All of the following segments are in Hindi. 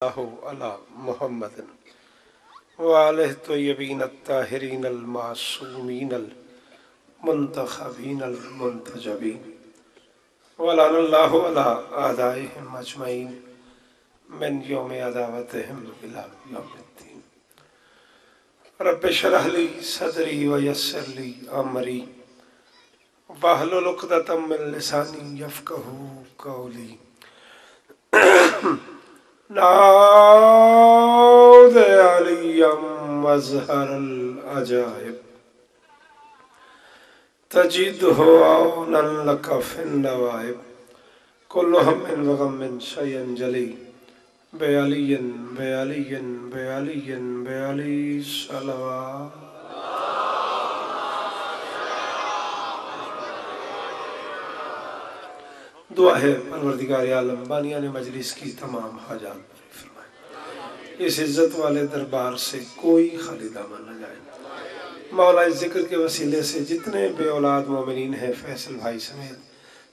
अला मोहम्मद वालह तयबीन ताहरीन अलमासूमीन अलमुंतखबीन अलमुंतजबीन वलाल्लाहु अला आदाइहिम अजमईन मिन यौम अदावतहिम इला यौमिद्दीन। रब शरह ली सदरी व यस्सिर ली अमरी। वाहलुल उक़दतम मिन लिसानी यफ़क़हू कौली। नाद अलियम मजहर अजायब तजिद हो औनन लक फिन नवाइब कुल्लु हमिन व गमिन शयन जली। बेअलियन बेअलियन बेअलियन बेअली सलवा दुआ है, परवरदिगार आलम बानिया ने मजलिस की तमाम हाजात पूरी फरमाए। इस इज़्ज़त वाले दरबार से कोई खाली दामन न जाए। मौला ज़िक्र के वसीले से जितने बे औलाद मोमिन हैं, फैसल भाई समेत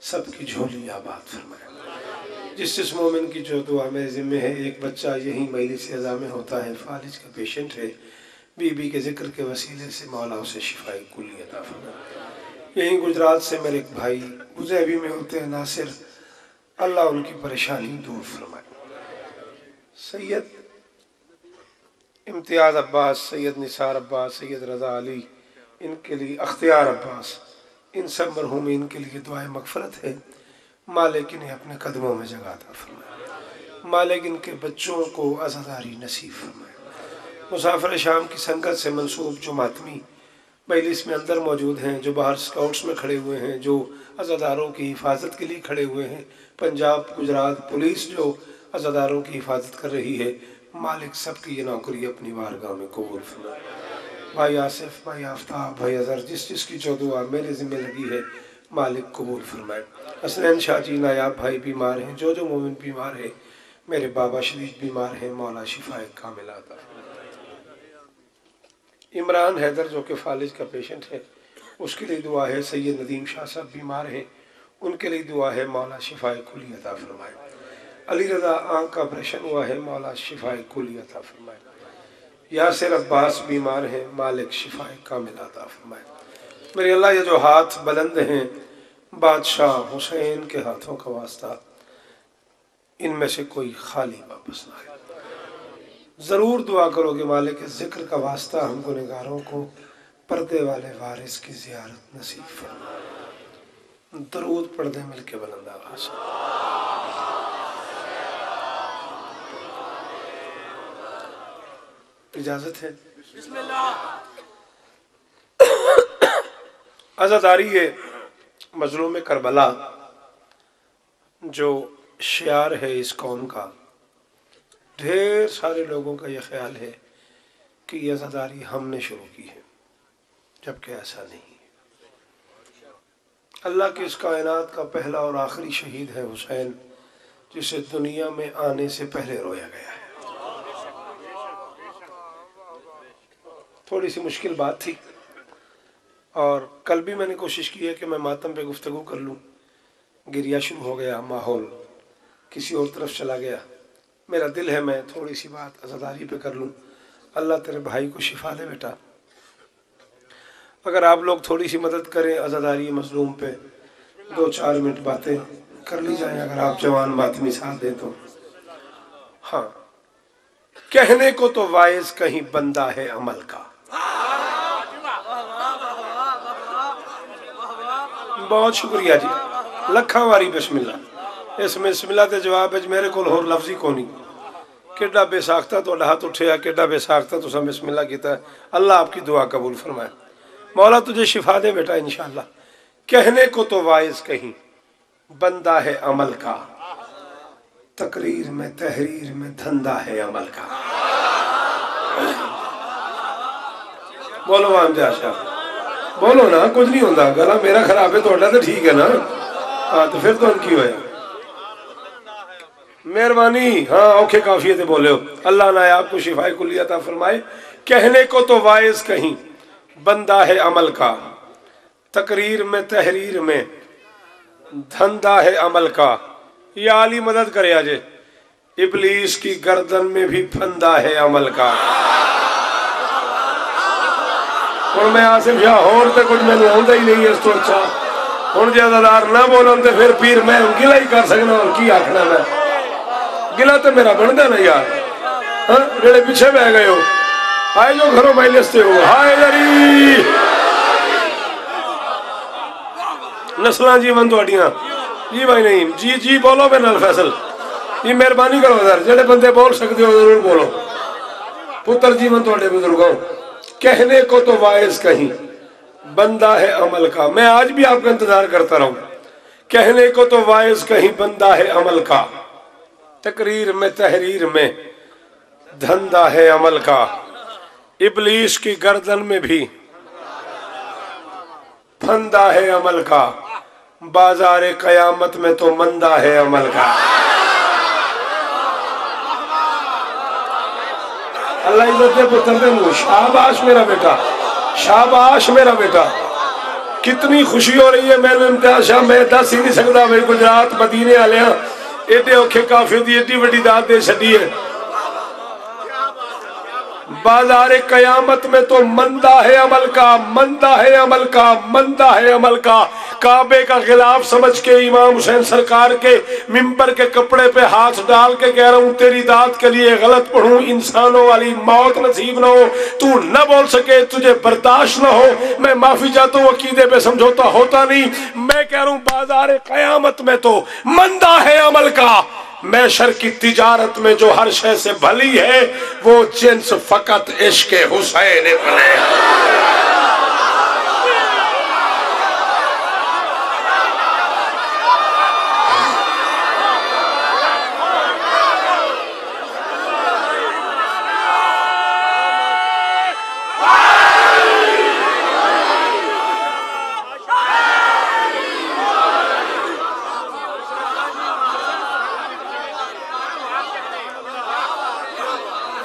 सबकी झोली आबाद फरमाए। जिस जिस मोमिन की जो दुआ मेरे ज़िम्मे है, एक बच्चा यही मईली से अज़ा में होता है, फालिज का पेशेंट है, बीबी के ज़िक्र के वसीले से मौला उसे शिफाई कुल अता फरमाए। यहीं गुजरात से मेरे एक भाई गुजैबी में होते हैं नासिर, अल्लाह उनकी परेशानी दूर फरमाए। सैयद इम्तियाज़ अब्बास, सैयद निसार अब्बास, सैयद रज़ा अली, इनके लिए अख्तियार अब्बास, इन सब मरहूमिन इनके लिए दुआएँ मगफरत है। मालिक इन्हें अपने कदमों में जगाता फरमाए। मालिक इनके बच्चों को अजादारी नसीब फरमाए। मुसाफिर शाम की संगत से मनसूब जो मातमी मजलिस में अंदर मौजूद हैं, जो बाहर स्काउट्स में खड़े हुए हैं, जो अजादारों की हिफाजत के लिए खड़े हुए हैं। पंजाब, गुजरात पुलिस जो अजादारों की हिफाजत कर रही है, मालिक सबकी ये नौकरी अपनी वारगाह में कबूल फरमाए भाई आसिफ, भाई आफ्ताब, भाई अजहर, जिस जिसकी जो दुआ मेरे ज़िम्मे लगी है, मालिक कबूल फरमाए। हसनैन शाह जी, नायाब भाई बीमार हैं, जो जो मोमिन बीमार है, मेरे बाबा शरीफ बीमार हैं, मौला शिफाए कामिल आता इमरान हैदर जो कि फालिज का पेशेंट है, उसके लिए दुआ है, सैयद नदीम शाह साहब बीमार हैं, उनके लिए दुआ है, मौला शिफाए कुली अता फरमाए। अली रजा आँख का ऑपरेशन हुआ है, मौला शिफाए कुली अता फरमाए। यासिर अब्बास बीमार हैं, मालिक शिफाए कामिल अता फरमाए। मेरे अल्लाह, ये जो हाथ बुलंद हैं, बादशाह हुसैन के हाथों का वास्ता, इनमें से कोई खाली वापस ना आए। ज़रूर दुआ करोगे मालिक के ज़िक्र का वास्ता हम गुनगारों को पर्दे वाले वारिस की जियारत नसीब दरूद पर्दे मिल के बुलंद इजाज़त है? आज़ादारी है मजलूम करबला जो शार है इस कौम का। ढेर सारे लोगों का यह ख्याल है कि यह आज़ादारी हमने शुरू की है, जबकि ऐसा नहीं अल्लाह के इस कायनात का पहला और आखिरी शहीद है हुसैन, जिसे दुनिया में आने से पहले रोया गया है। थोड़ी सी मुश्किल बात थी, और कल भी मैंने कोशिश की है कि मैं मातम पे गुफ्तगु कर लूँ। गिरिया शुरू हो गया, माहौल किसी और तरफ़ चला गया। मेरा दिल है, मैं थोड़ी सी बात अजादारी पे कर लूँ। अल्लाह तेरे भाई को शिफा दे बेटा। अगर आप लोग थोड़ी सी मदद करें अजादारी मजलूम पे, दो चार मिनट बातें कर ली जाए, अगर आप जवान मातमी साथ दें तो। हाँ कहने को तो वायस कहीं बंदा है अमल का। बहुत शुक्रिया जी। लखा वारी इस बिस्मिल्ला के जवाब मेरे को होर लफ्ज ही कोनी केडा बेसाख्ता तो हाथ उठे केडा बेसाख्ता तुसा बिस्मिल्ला किया अल्लाह आपकी दुआ कबूल फरमाए मौला तुझे शिफा दे बेटा इनशाला कहने को तो वाइज कहीं बंदा है अमल का तकरीर में तहरीर में धंधा है अमल का बोलो वाम शाह बोलो ना कुछ नहीं होता गला मेरा खराब है तो ठीक है ना हाँ तो फिर तो की होया मेहरबानी हाँ औखे काफियत बोले हो अल्लाह ने आपको शिफाई कुलियता फरमाए कहने को तो वायस कहीं बंदा है अमल का तकरीर में तहरीर में धंधा है अमल का या आली मदद करे आज इबलीस की गर्दन में भी फंदा है अमल का ਹੁਣ ਮੈਂ ਆਸਿਫ ਸ਼ਾਹ ਹੋਰ ਤੇ ਕੁਝ ਮੈਨੂੰ ਆਉਂਦਾ ਹੀ ਨਹੀਂ ਇਸ ਤੋਂ ਅੱਛਾ ਹੁਣ ਜੇ ਅਦਾਦਾਰ ਨਾ ਬੋਲਣ ਤੇ ਫਿਰ ਪੀਰ ਮੈਂ ਗਿਲਾ ਹੀ ਕਰ ਸਕਣਾ ਹੋਰ ਕੀ ਆਖਣਾ ਮੈਂ गिला तो मेरा बन गया ना यार। हाँ जेड़े पीछे बह गए हो। आए जो घरों माइलेज से हो। हाय नस्ल जीवन थोड़िया जी भाई नहीं। जी जी बोलो मेरे नाल फैसल। जी मेहरबानी करो सर जेडे बंदे बोल सकते हो, ज़रूर बोलो। पुत्र जीवन थोड़े बुज़ुर्गों कहने को तो वायस कहीं। बंदा है अमल का। मैं आज भी आपका इंतज़ार करता रहूँ। कहने को तो वायस कहीं, बंदा है अमल का। तकरीर में, तहरीर में। धंधा है अमल का। इबलीस की गर्दन में भी। फंदा है अमल का। बाज़ार कयामत में तो मंदा है अमल का। अल्लाह इज़्ज़त पुत्र शाबाश मेरा बेटा। शाबाश मेरा बेटा। कितनी खुशी हो रही है। मैंने इम्तियाज़ शाह, मैं दस ही नहीं सकता। भाई गुजरात, मदीने वाले एडे औखे काफ़ी की एडी वीडी दात दे छी है बाज़ार कयामत में तो मंदा है अमल का, मंदा है अमल का, मंदा है अमल का। काबे का खिलाफ समझ के इमाम हुसैन सरकार के मिंबर के कपड़े पे हाथ डाल के कह रहा हूँ, तेरी दात के लिए गलत पढ़ू, इंसानों वाली मौत नसीब ना हो। तू न बोल सके, तुझे बर्दाश्त न हो। मैं माफ़ी चाहता हूँ, अकीदे पे समझौता होता नहीं। मैं कह रहा हूँ, बाज़ार कयामत में तो मंदा है अमल का। मैशर की तिजारत में जो हर शय से भली है, वो जिन्स फकत इश्क हुसैन बने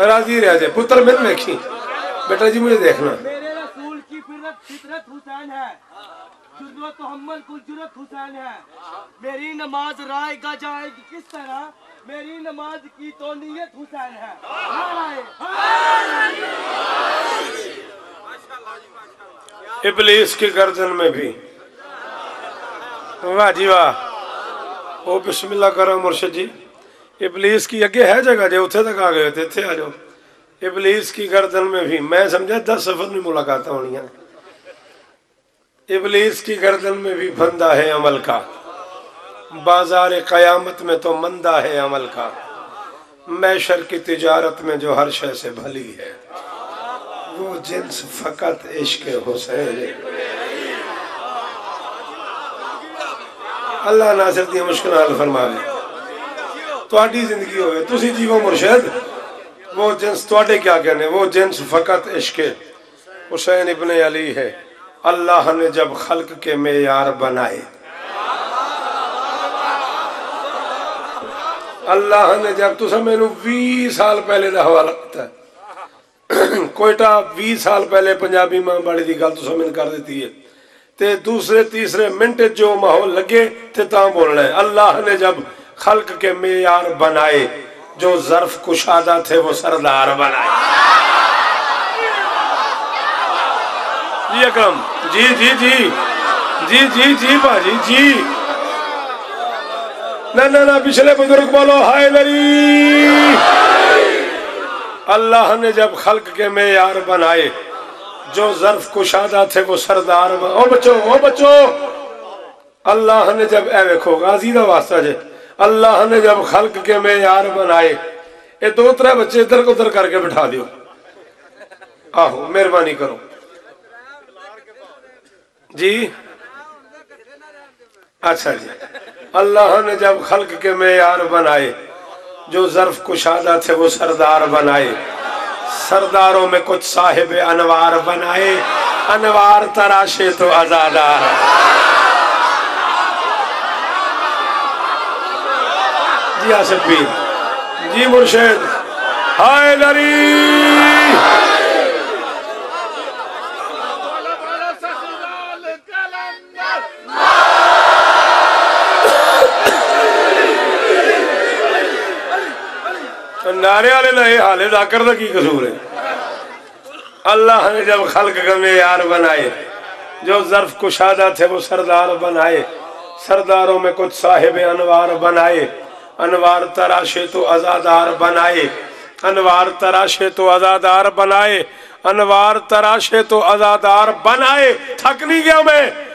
राज़ी रह जाए। पुत्र मिल में देखी बेटा जी मुझे देखना। मेरे रसूल की फिरत फितरत हुसैन है। जुर्रत मोहम्मद कुलजुरत हुसैन है। मेरी नमाज़ रायगा जाएगी किस तरह? मेरी नमाज़ की तो नीयत हुसैन है। इबलीस की गर्दन में भी। वाह जी वाह। ओ बिस्मिल्लाह करो मुर्शिद जी। इबलीस की अगे है जगह जो उथे तक आ गए थे इतने आ जाओ। इबलीस की गर्दन में भी, मैं समझा दस सफ़र में मुलाकात होनी है इबलीस की गर्दन में भी फंदा है अमल का। बाज़ार कयामत में तो मंदा है अमल का। मैशर की तिजारत में जो हर शय से भली है, वो जिन्स फकत इश्क हुसैन अल्लाह नासिर दी मुश्किल फरमावे। ਤੁਹਾਡੀ ਜ਼ਿੰਦਗੀ ਹੋਵੇ ਤੁਸੀਂ ਜੀਵੋ ਮੁਰਸ਼ਿਦ वो जिन्स ਤੁਹਾਡੇ क्या कहने वो जिन्स फकत इश्क हुसैन इब्ने अली है अल्लाह ने जब खल्क के मेयार बनाए अल्लाह ने जब तुसा मैनू 20 साल पहले ਦਾ ਹਵਾਲਾ ਦਿੱਤਾ ਕੋਇਟਾ 20 ਸਾਲ ਪਹਿਲੇ ਪੰਜਾਬੀ ਮਾਂ ਬਾੜੀ ਦੀ ਗੱਲ ਤੁਸੀਂ ਮੈਨੂੰ ਕਰ ਦਿੱਤੀ ਹੈ ਤੇ ਦੂਸਰੇ ਤੀਸਰੇ ਮਿੰਟ ਜੋ ਮਾਹੌਲ ਲੱਗੇ ਤੇ ਤਾਂ ਬੋਲਣਾ ਹੈ अल्लाह ने जब खल्क के मेयार बनाए, जो जर्फ कुशादा थे, वो सरदार बनाए। अकरम। जी जी जी। जी जी जी भाजी जी। ना ना ना, पिछले बुज़ुर्ग बोलो, हाय दरी अल्लाह ने जब खल्क के मेयार बनाए, जो जर्फ कुशादा थे, वो सरदार ओ बच्चो ओ बच्चो। अल्लाह ने जब, ए, देखो, गाजी का वास्ता जे। अल्लाह ने जब खल्क के मेयार बनाए, ये दो त्रे बच्चे इधर उधर करके बिठा दियो। आहो, मेहरबानी करो। जी? अच्छा जी। अल्लाह ने जब खल्क के मेयार बनाए, जो जर्फ कुशादा थे, वो सरदार बनाए। सरदारों में कुछ साहिब अनवार बनाए। अनवार तराशे तो आजादार जी आसिफ जी मुर्शद। हाय दरी नारे वाले का ये हाल का कसूर है? अल्लाह ने जब खल्क का मेयार बनाए, जो जर्फ कुशादा थे वो सरदार बनाए, सरदारों में कुछ साहिब अनवार बनाए अनवार तराशे तो आजादार बनाए। अनवार तराशे तो आजादार बनाए। अनवार तराशे तो आजादार बनाए। थक नहीं गया मैं।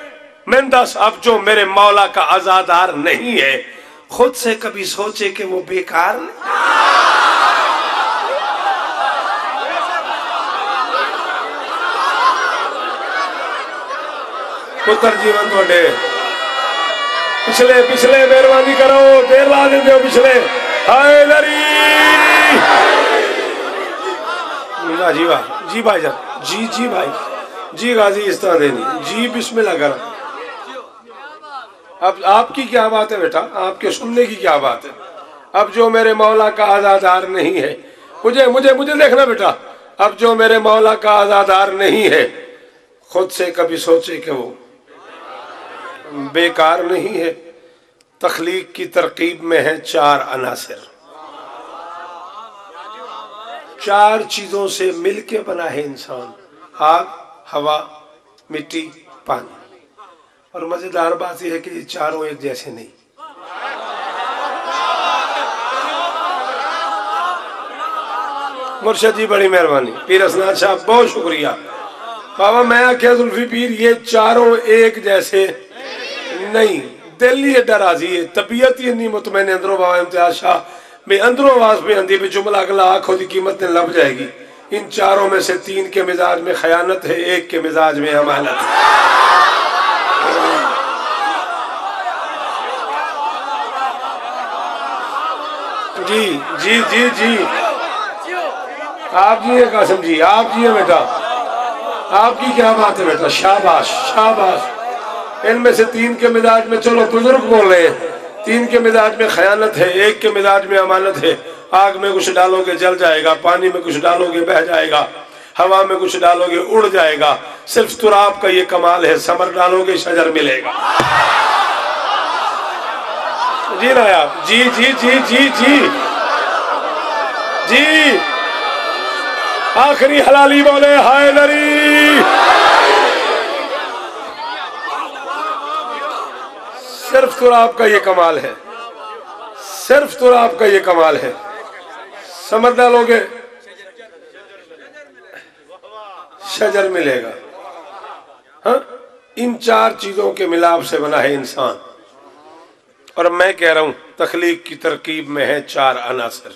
मिंदस अब जो मेरे मौला का आजादार नहीं है, खुद से कभी सोचे कि वो बेकार नहीं। पुत्र जीवन थोड़े पिछले पिछले मेहरबानी करो, देर ला देते हो पिछले। हाय लरी। वाह जी वाह, जी भाई जान, जी जी भाई। जी गाजी, इस तरह देनी। जी बिस्मिल्लाह कर। अब आपकी क्या बात है बेटा? आपके सुनने की क्या बात है? अब जो मेरे मौला का आजादार नहीं है, मुझे मुझे मुझे देखना बेटा। अब जो मेरे मौला का आजादार नहीं है, खुद से कभी सोचे कि वो बेकार नहीं है। तखलीक की तरकीब में है चार अनासर। चार चीज़ों से मिलके बना है इंसान। आग, हवा, मिट्टी, पानी। और मज़ेदार बात यह है कि ये चारों एक जैसे नहीं। मुर्शद जी, बड़ी मेहरबानी। पीर असनाद साहब, बहुत शुक्रिया। बाबा, मैं आख्या जुल्फी पीर, ये चारों एक जैसे नहीं दिल ही एडा राज़ी है। तबीयत ही इन्नी मुतमैन अंदरों बाबा इम्तियाज़ शाह। में अंदरों आवाज़ पे आंदी भी, जुमला अगला आँखों की कीमत ने लब जाएगी। इन चारों में से तीन के मिजाज में खयानत है, एक के मिजाज में अमानत। जी जी जी जी। आप जी है कासिम जी, आप जी है बेटा। आपकी क्या बात है बेटा? शाबाश शाबाश। इनमें से तीन के मिजाज में, चलो बुज़ुर्ग बोल रहे हैं। तीन के मिजाज में खयानत है, एक के मिजाज में अमानत है। आग में कुछ डालोगे जल जाएगा, पानी में कुछ डालोगे बह जाएगा, हवा में कुछ डालोगे उड़ जाएगा। सिर्फ़ तुराब का ये कमाल है, समर डालोगे, शजर मिलेगा। जी ना जी जी जी जी जी। जी। आखिरी हलाली बोले, हाय नरी। सिर्फ़ तुराब का ये कमाल है। सिर्फ़ तुराब का ये कमाल है। समझ डालोगे शजर मिलेगा। हाँ? इन चार चीज़ों के मिलाप से बना है इंसान। और मैं कह रहा हूँ, तखलीक की तरकीब में है चार अनासर।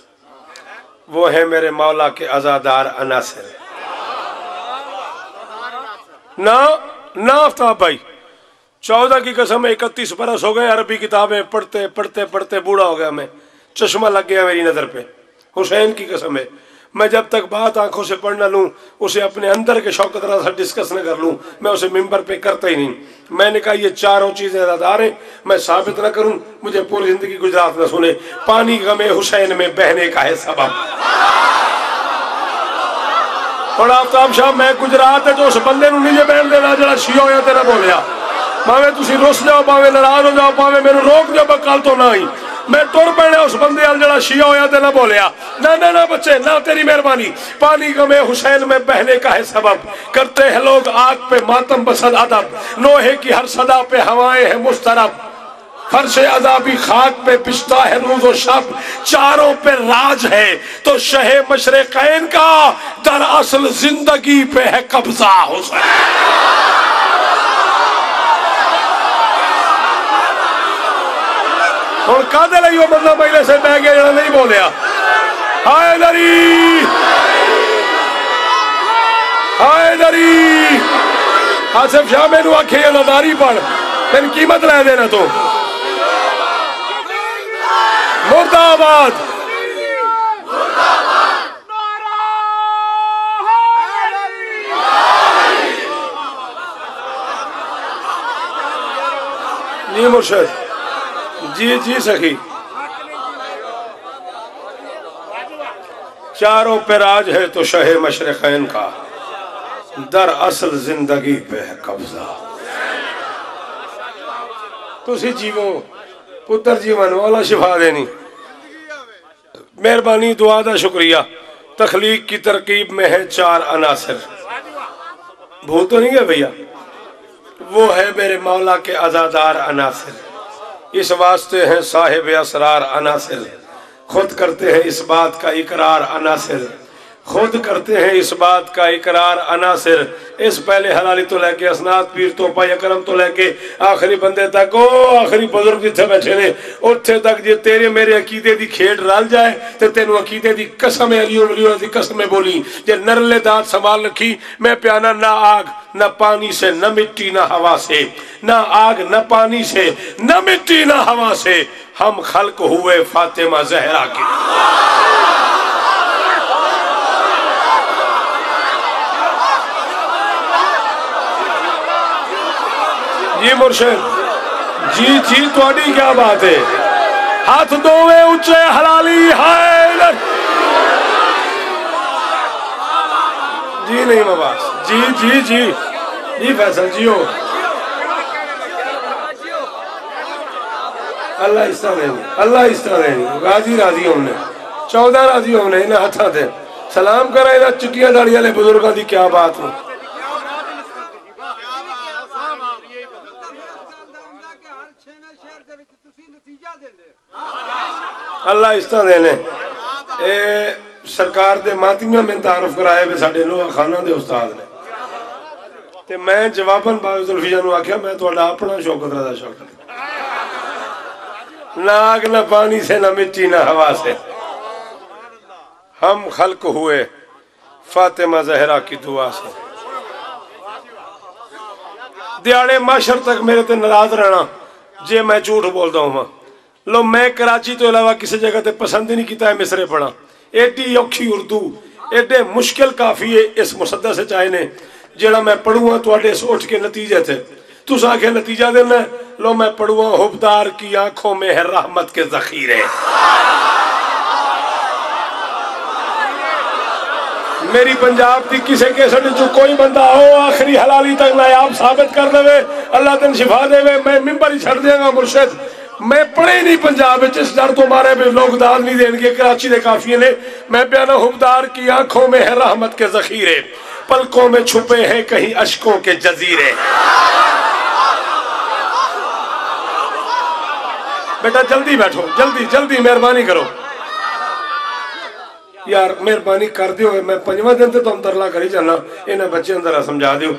वो है मेरे मौला के आजादार अनासर। ना ना आफ्ताब भाई। चौदह की कसम, इकतीस बरस हो गए, अरबी किताबें पढ़ते पढ़ते पढ़ते बूढ़ा हो गया मैं। चश्मा लग गया मेरी नज़र पे। हुसैन की कसम है। मैं जब तक बात आँखों से पढ़ ना लूँ, उसे अपने अंदर के शौक तरह से डिस्कस न कर लूँ, मैं उसे मिंबर पे करता ही नहीं। मैंने कहा, ये चारों चीज़ें अदादार हैं मैं साबित न करूँ, मुझे पूरी ज़िंदगी गुजरात न सुने। पानी गमे हुसैन में बहने का है सबब। और आफ्ताब शाह मैं गुजरात है जो उस बंदे नीचे बैठ देना, जरा शियो होया तेरा बोलिया। भावे रुस जाओ भावे नाराज़ हो जाओ भावे मेरे रोक दो कल तो ना ही मैं तुर पैने उस बंदे जरा शिया होया ते ना बोलिया ना ना ना बच्चे ना तेरी मेहरबानी पानी गमे हुसैन में बहने का है सबब करते हैं लोग आग पे मातम बसद अदब लोहे की हर सदा पे हवाएँ हैं मुस्तरब फर्श अजाबी खाक पे पिछता है रोज शब चारों पे राज है तो शहे मशरे कैन का दरअसल ज़िंदगी पे है कब्जा हुसैन ਹੁਣ ਕਾਦੇ ਲਈ ਉਹ ਬੰਦਾ ਪਹਿਲੇ ਸੇ ਬਹਿ ਗਿਆ ਜਿਹੜਾ ਨਹੀਂ ਬੋਲਿਆ ਹਾਏ ਦਰੀ ਹਾਏ ਦਰੀ ਆਸਿਫ ਸ਼ਾਹ ਮੈਨੂੰ ਆਖੇ ਇਹ ਨਜ਼ਾਰੀ ਪੜ ਤੈਨੂੰ ਕੀਮਤ ਲੈ ਦੇਣਾ ਤੂੰ ਮੁਰਦਾਬਾਦ जी मुर्शद जी जी, सखी। चारों पे राज है तो शहे मशरकैन का। दर असल ज़िंदगी पे है कब्जा। तुसी जीवो, पुत्र जीवन वाला शिफा देनी। मेहरबानी, दुआ का शुक्रिया। तखलीक की तरकीब में है चार अनासर। भूल तो नहीं है भैया? वो है मेरे मौला के आज़ादार अनासर। इस वास्ते हैं साहेब असरार अनासर। खुद करते हैं इस बात का इकरार अनासर। खुद करते हैं इस बात का इकरार, अनासिर। इस पहले हलाली तो लेके, असनाद पीर तो पाई अकरम तो लेके, आखिरी बंदे तक, ओ, आखिरी बुज़ुर्ग जिथे बैठे ने उत्थे तक जे तेरे मेरे अकीदे दी खेड रल जाए, ते तेन अकीदे दी कसम अलियो अलियो दी कसम बोली। जे नरले दांत संभाल रखी, मैं प्याना, ना आग, न पानी से, न मिट्टी, न हवा से। न आग, न पानी से, न मिट्टी, न हवा से। हम खल्क हुए फातिमा जहरा के। जी मुर्शद। जी जी थोड़ी क्या बात है? हाथ दोवे ऊँचे हलाली है जी नहीं मबास जी जी जी। जी फैसल जी हो अल्लाह इस तरह देनी अल्लाह इस तरह देनी राज़ी राज़ी होने चौदह राज़ी होने इन्हें हथा दे। सलाम करा इन्हें चुटिया दाड़ी वाले बुज़ुर्गों की क्या बात नहीं अल्लाह इस तरह देने ए सरकार ਦੇ ਮਾਤੀਆਂ ਮੈਂ ਤਾਰਫ ਕਰਾਏ ਵੇ ਸਾਡੇ ਲੋਹਾ ਖਾਨਾ ਦੇ ਉਸਤਾਦ ਨੇ ਤੇ ਮੈਂ ਜਵਾਬਨ ਬਾਬਾ ਜ਼ੁਲਫੀਆ ਨੂੰ ਆਖਿਆ ਮੈਂ ਤੁਹਾਡਾ ਆਪਣਾ ਸ਼ੌਕਤ ਰਜ਼ਾ ਸ਼ੌਕਤ ना आग न पानी से न मिट्टी न हवा से हम खल्क हुए फातिमा जहरा की दुआ से दिहाड़े माशर तक मेरे ते नाराज रहना जे मैं झूठ बोलता हूँ लो, मैं कराची तो अलावा किसी जगह ते पसंद ही नहीं किया है, मिसरे पढ़ा। एडी औखी उर्दू, एडे मुश्किल काफ़ी है इस मुसद्दा से चाहे ने, जेड़ा मैं पढ़ूँगा थोड़े उठ के नतीजे थे। तुस आखे, नतीजा देना लो, मैं पढ़ूँगा हुबदार की आँखों में है रहमत के जखीरे। मेरी पंजाब की किसी केसट जो कोई बंदा हो, आखिरी हलाली तक नायाब साबित कर देवे, अल्लाह तेन शिफा देवे, मैं मिम्बर ही छड़ देगा मुर्शद। मैं पढ़े नहीं पंजाब इस डर तो मारे भी लोग दान नहीं देंगे कराची के काफिए ने। मैं प्याना हुबदार की आँखों में है रहमत के जखीरे, पलकों में छुपे हैं कहीं अशकों के जजीरे। बेटा, जल्दी बैठो, जल्दी जल्दी मेहरबानी करो। यार, मेहरबानी कर दियो, मैं पंजवा दिन तो तुम तरला करी जाना, इन्हें बच्चे जरा समझा दियो।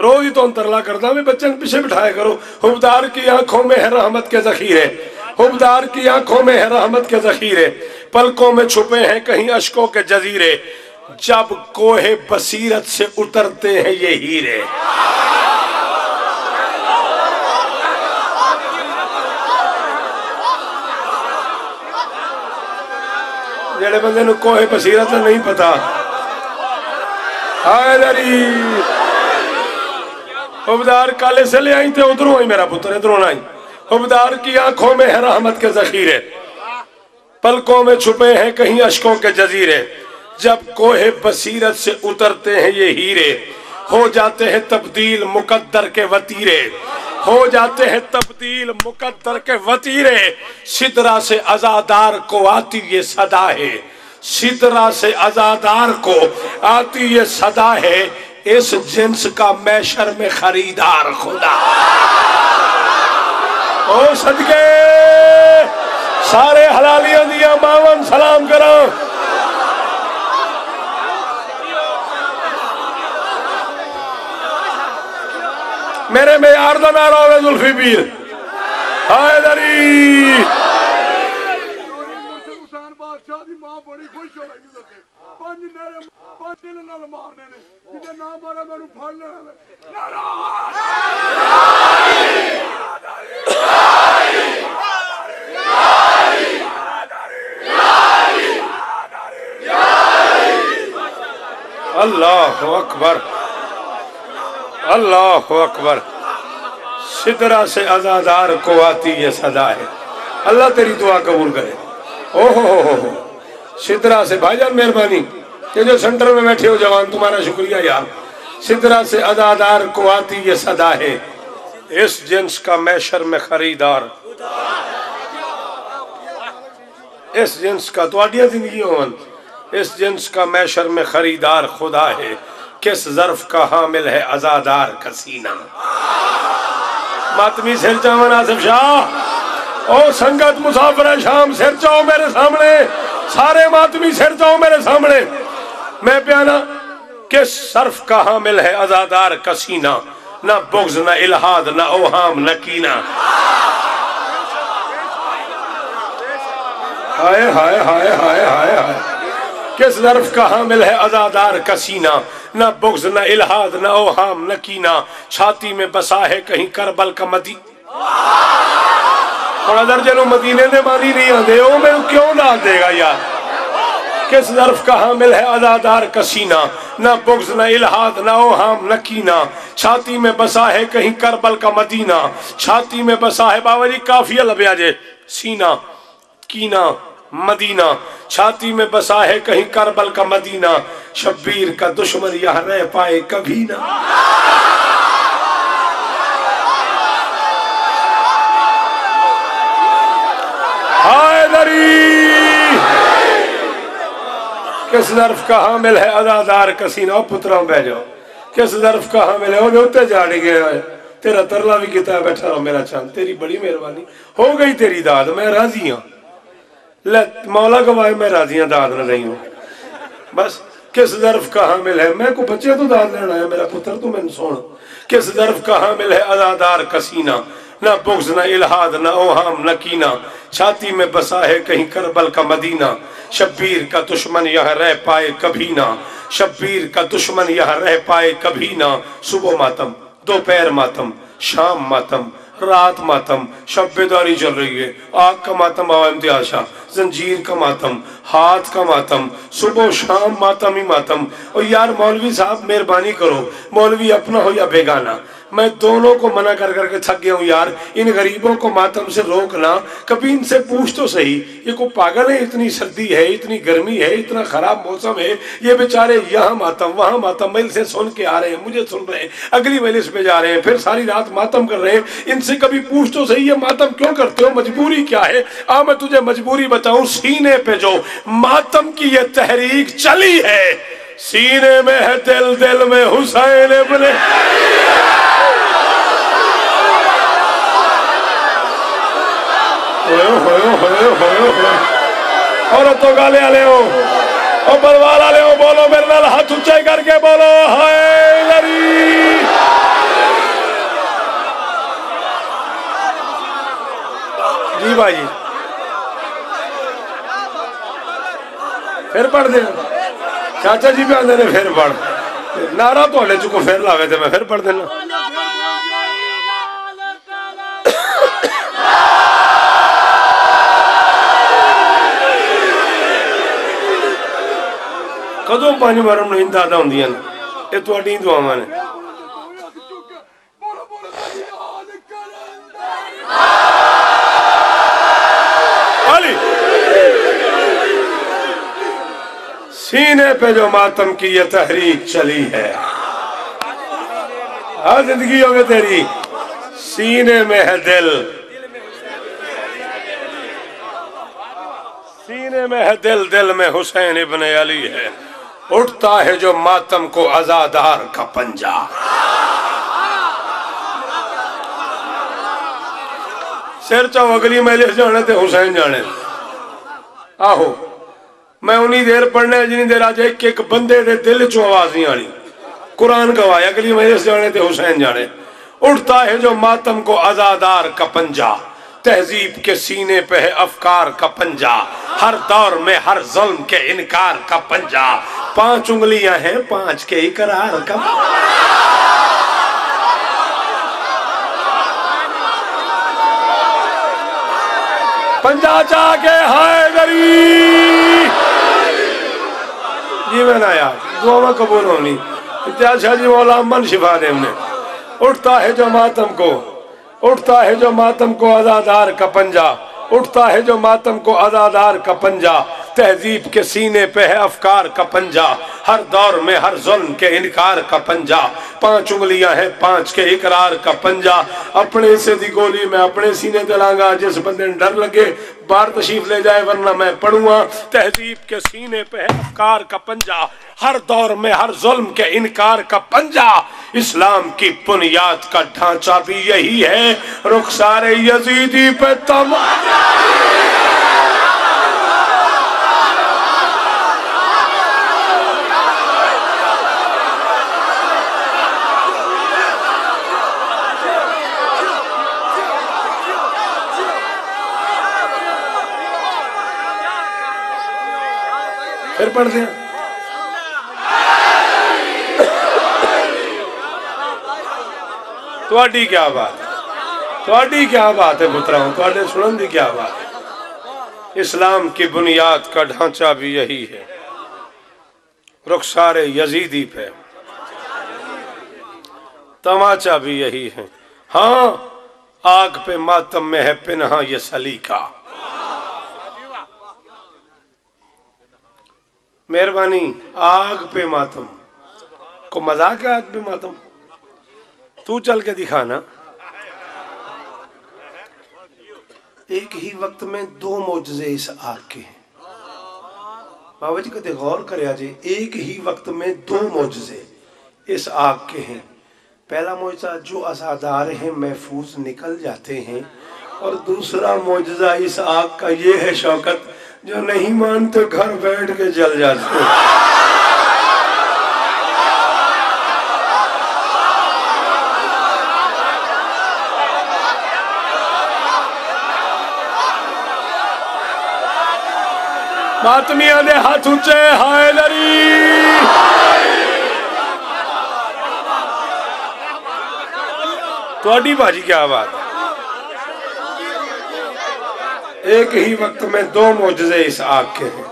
रोज ही तुम तरला करता मैं बच्चे पीछे बिठाया करो। हुबदार की आँखों में है रहमत के जखीरे। हुबदार की आँखों में है रहमत के जखीरे। पलकों में छुपे हैं कहीं अशकों के जजीरे। जब कोहे बसीरत से उतरते हैं ये हीरे। जेड़े बंदे कोहे बसीरत नहीं पता। हुबदार काले से ले आई थे उधरों आई, मेरा पुत्र इधरों आई। हुबदार की आँखों में है रहमत के जखीरे। पलकों में छुपे हैं कहीं अशकों के जजीरे। जब कोहे बसीरत से उतरते हैं ये हीरे, हो जाते हैं तब्दील मुकद्दर के वतीरे। हो जाते हैं तब्दील मुकद्दर के वतीरे। सिदरा से आजादार को आती ये सदा है। सिदरा से आजादार को आती ये सदा है। इस जिन्स का मैशर में खरीदार खुदा। ओ सदके, सारे हलालियों दिया मावन सलाम करो। मेरे में का नारा हो जुल्फी पीर। हैदरी अल्लाह अकबर अल्लाह अकबर सिदरा से अजादार को आती ये सदा है अल्लाह तेरी दुआ कबूल करे ओहो हो हो हो सिदरा से, भाईजान मेहरबानी, ये जो सेंटर में बैठे हो जवान, तुम्हारा शुक्रिया यार। सिदरा से अदादार को आती ये सदा है। इस जिन्स का मैशर में खरीदार। इस जिन्स का थोड़िया ज़िंदगी होवन इस जिन्स का मैशर में खरीदार खुदा है। किस जर्फ का हामिल है आजादार का सीना मातमी सिर चावन आसिफ शाह ओ संगत मुसाफिर शाम सिर चाओ मेरे सामने। सारे मातमी सिर चाओ मेरे सामने। मैं प्याना किस सर्फ का हामिल है आजादार का सीना न बुग्ज, न इलाहाद, न ओहाम, न कीना। हाय हाय हाय हाय हाय हाय। किस जर्फ का हामिल है अजादार का सीना न बुग्ज, न इलाहाद, न ओहाम, न कीना। छाती में बसा है कहीं करबल का मदी। ਹੁਣ ਅਦਰ ਜਿਹਨੂੰ ਮਦੀਨੇ ਦੇ ਮਾਦੀ ਨਹੀਂ ਆਉਂਦੇ ਉਹ ਮੈਨੂੰ ਕਿਉਂ ਦੱਸ ਦੇਗਾ ਯਾਰ किस जर्फ का हामिल है अदादार का सीना न बुग्ज न इलाहाद न ओहाम न कीना छाती में बसा है कहीं करबल का मदीना छाती में बसा है बाबा जी काफिया लबिया जे सीना कीना मदीना छाती में बसा है कहीं करबल का मदीना शब्बीर का दुश्मन यह रह पाए कभी ना हाय किस जर्फ का हामिल है अदादार कसीना पुत्रा बह जाओ किस जर्फ का हामिल है वो उत्ते जाड़ गया है। तेरा तरला भी किता बैठा रहो, मेरा चंद। तेरी बड़ी मेहरबानी। हो गई तेरी दाद, मैं राज़ी हाँ। मौला गवाए मैं राज़ी हाँ दाद न रही हूँ बस, किस जर्फ का हामिल है मैं को बच्चे तो दाद लेना है मेरा पुत्र तू मैंने सुन। किस जर्फ का हामिल है अदादार कसीना। न बुग्ज, न इलाहाद, ना ओहाम न कीना। छाती में बसा है कहीं करबल का मदीना। शब्बीर का दुश्मन यह रह पाए कभी ना। शब्बीर का दुश्मन यह रह पाए कभी ना। सुबह मातम, दोपहर मातम, शाम मातम, रात मातम, शब्बेदारी चल रही है। आग का मातम बाबा जंजीर का मातम, हाथ का मातम, सुबह शाम मातम ही मातम। और यार मौलवी साहब, मेहरबानी करो। मौलवी अपना हो या बेगाना। मैं दोनों को मना कर करके थक गया हूँ यार। इन गरीबों को मातम से रोकना कभी इनसे पूछ तो सही। ये को पागल है? इतनी सर्दी है, इतनी गर्मी है, इतना खराब मौसम है। ये बेचारे यहाँ मातम, वहाँ मातम मिल से सुन के आ रहे हैं, मुझे सुन रहे हैं, अगली मजलिस पे जा रहे हैं, फिर सारी रात मातम कर रहे हैं। इनसे कभी पूछ तो सही, ये मातम क्यों करते हो? मजबूरी क्या है? आ, मैं तुझे मजबूरी बताऊँ, सीने पे जो मातम की ये तहरीक चली है, सीने में है दिल दिल में हुसैन इब्ने और तो गाले आले हो। और बलवाल आले हो, बोलो, मेरे नाल हाथ ऊँचे करके बोलो, हाय लरी जी भाई फिर पढ़ दे। चाचा जी भी आते ने फिर पढ़। नारा हले चुको फिर लावे थे मैं फिर पढ़ देना। ਕਦੋਂ ਪੰਜ ਮਰਮ ਨੂੰ ਇੰਦਾਦਾ ਹੁੰਦੀਆਂ ਨੇ ਇਹ ਤੁਹਾਡੀਆਂ ਦੁਆਵਾਂ ਨੇ अली सीने पे जो मातम की ये तहरीक चली है हर जिंदगी होगी तेरी सीने में है दिल सीने में है दिल दिल में हुसैन इब्न अली है उठता है जो मातम को आजादार का पंजा। सिर चो अगली मैले जाने ते हुसैन जाने। आहो, मैं उन्नी देर पढ़ने जिनी देर आज एक एक बंदे दे दिल चो आवाज़ नहीं आनी। कुरान गवाया अगली मैले जाने ते हुसैन जाने। उठता है जो मातम को आजादार का पंजा। तहजीब के सीने पे है अफकार का पंजा। हर दौर में हर जुल्म के इनकार का पंजा। पाँच उंगलियाँ हैं, पाँच के इकरार का पंजा। जाके हाय गरी जी मैं ना यार, दुआ कबूल होनी। शाह जी, मौला अमन शिफा दे उठता है जो मातम को उठता है जो मातम को आजादार का पंजा। उठता है जो मातम को आजादार का पंजा। तहजीब के सीने पे है अफकार का पंजा। हर दौर में हर जुल्म के इनकार का पंजा। पाँच उंगलियाँ हैं, पाँच के इकरार का पंजा। अपने से दी गोली में अपने सीने दिलांगा जिस बंदे डर लगे बाहर तशीफ ले जाए, वरना मैं पढ़ूँगा। तहजीब के सीने पे है अफकार का पंजा। हर दौर में हर जुल्म के इनकार का पंजा। इस्लाम की बुनियाद का ढांचा भी यही है। रुख सारे यजीदी पे तम फिर पढ़ते हैं ਤੁਹਾਡੀ ਕੀ ਬਾਤ ਤੁਹਾਡੀ ਕੀ बात है पुत्राओं ਤੁਹਾਡੇ सुनन की क्या बात है इस्लाम की बुनियाद का ढांचा भी यही है रुखसार यजीदी पे तमाचा भी यही है हाँ आग पे मातम में है पिनहा ये सलीका मेहरबानी, आग पे मातम। को मज़ाक है आग पे मातम? तू चल के दिखाना एक ही वक्त में दो मोजे इस आग के हैं। बाबा जी कदे गौर करे जी, एक ही वक्त में दो मोजे इस आग के हैं। पहला मोजा जो असादार हैं, महफूज निकल जाते हैं। और दूसरा मोजा इस आग का, ये है शौकत। जो नहीं मानते घर बैठ के जल जाते हैं ਮਾਤਮੀਆਂ ਦੇ ਹੱਥ ਉੱਚੇ ਹਾਇਦਰੀ ਤੁਹਾਡੀ ਭਾਜੀ ਕੀ बात एक ही वक्त में दो मोजे इस आग के हैं,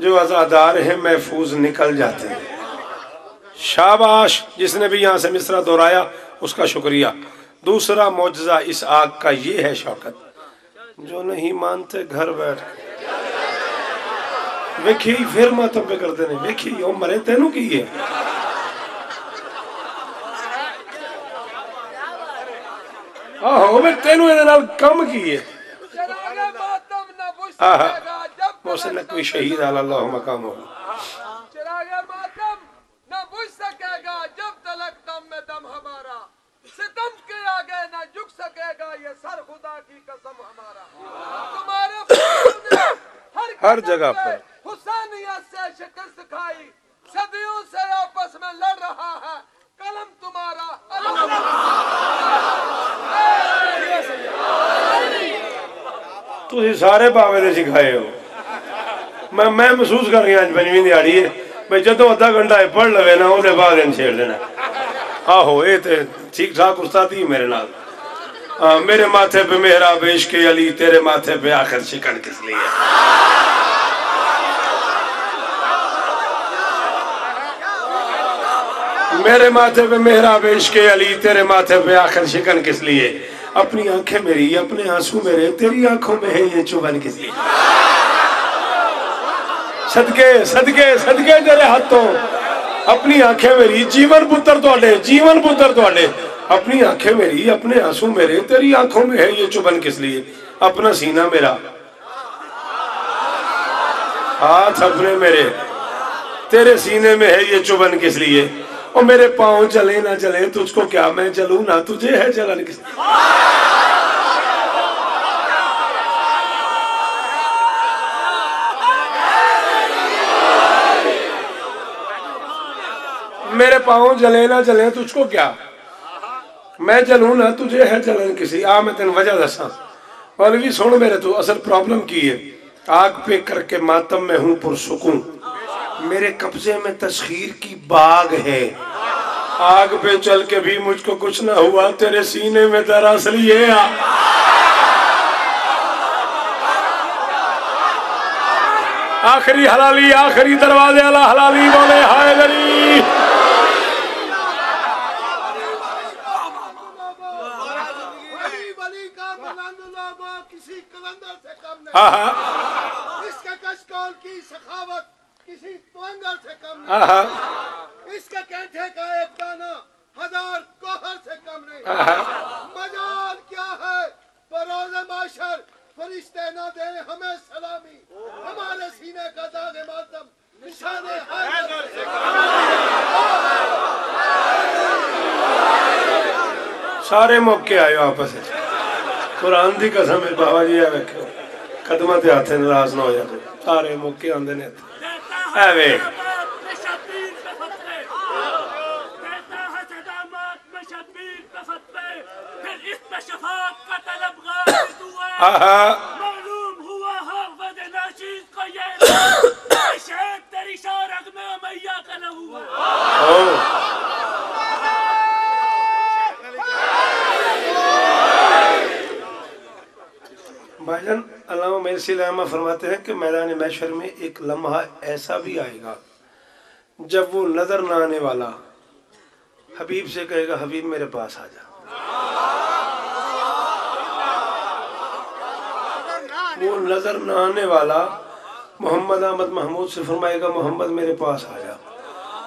जो आज़ादार हैं, महफूज निकल जाते हैं। शाबाश, जिसने भी यहाँ से मिसरा दोहराया, उसका शुक्रिया। दूसरा मुआजा इस आग का ये है शौकत, जो नहीं मानते घर बैठ वेखी फिर मातम पे करते ने वेखी ओ मरे तेनू की है? आहो, मैं तेनू ए कम की है। आहा। मोहसिन शहीद में- अल्लाह मकाम हो। चिरागे मातम न बुझ सकेगा जब तलक दम में दम हमारा। सितम के आगे न झुक सकेगा ये सर खुदा की कसम हमारा। तुम्हारे फूलों ने हर हर जगह पर। हुसैनियत से शिकस्त खाई। सदियों से आपस में लड़ रहा है। कलम तुम्हारा। ਤੁਸੀਂ ਸਾਰੇ ਬਾਵੇ ਦੇ ਸਿਖਾਏ ਹੋ ਮੈਂ ਮੈਂ ਮਹਿਸੂਸ ਕਰ ਰਿਹਾ ਅੱਜ ਪੰਜਵੀਂ ਦਿਹਾੜੀ ਹੈ ਬਈ ਜਦੋਂ ਅੱਧਾ ਘੰਟਾ ਇਹ ਪੜ ਲਵੇ ਨਾ ਉਹਦੇ ਬਾਅਦ ਇਹਨ ਛੇੜ ਦੇਣਾ ਆਹੋ ਇਹ ਤੇ ਠੀਕ ਠਾਕ ਉਸਤਾਦੀ ਹੈ ਮੇਰੇ ਨਾਲ आ, मेरे माथे पे मेहरा बेश के अली तेरे माथे पे आखिर शिकन किस लिए मेरे माथे पे मेहरा बेश के अली तेरे माथे पे आखिर शिकन किस लिए अपनी आँखें मेरी, अपने आँसू मेरे, तेरी आँखों में है ये चुबन किसी सदके सदके सदके तेरे हाथों। अपनी आँखें मेरी, जीवन पुत्र थोड़े जीवन पुत्र थोड़े अपनी आँखें मेरी, अपने आँसू मेरे, तेरी आँखों में है ये चुबन किस लिए? अपना सीना मेरा। हाथ अपने मेरे, तेरे सीने में है ये चुभन किस लिए? और मेरे पाँव चले ना चले तुझको क्या मैं चलूँ ना? तुझे है चलन किस। मेरे पाँव जले ना चले तुझको क्या? मैं जलू ना, तुझे है चलन किसी। आ, मैं तेन वजह दसा और भी सुन मेरे तू, असल प्रॉब्लम की है? आग पे करके मातम में हूँ पुरसुकून मेरे कब्जे में तस्खीर की बाग है। आग पे चल के भी मुझको कुछ ना हुआ तेरे सीने में दरअसल ये आ। आखिरी हलाली आखिरी दरवाजे वाला हलाली बोले हाय गरी वही वली का बुलंदुल्लाह किसी कलंदर से कम नहीं। हाँ हाँ। इसके कशकौल की सखावत किसी तो तवंगर से कम नहीं। इसके कैंठे का एक दाना हज़ार कोहर से कम नहीं। मजाल क्या है? बरोज माशर फरिश्ते ना दे हमें सलामी। हमारे सीने का दागे मातम निशाने हैदर से सारे मौके आयो आपस कुरान की कसम बाबा जी आ कदम से हाथ नाराज़ ना हो जाए सारे मौके आते हैं फतवे देता है सदामत में शब्बीर पे फतवे फिर इस पे शफात का तलबगार भी अल्लाह मेरे से लामा फरमाते हैं कि मैदान मैशर में एक लम्हा ऐसा भी आएगा, जब वो नज़र ना आने वाला। हबीब से कहेगा, हबीब, मेरे पास आ जा। वो नज़र ना आने वाला मोहम्मद अहमद महमूद से फरमाएगा, मोहम्मद, मेरे पास आ जा।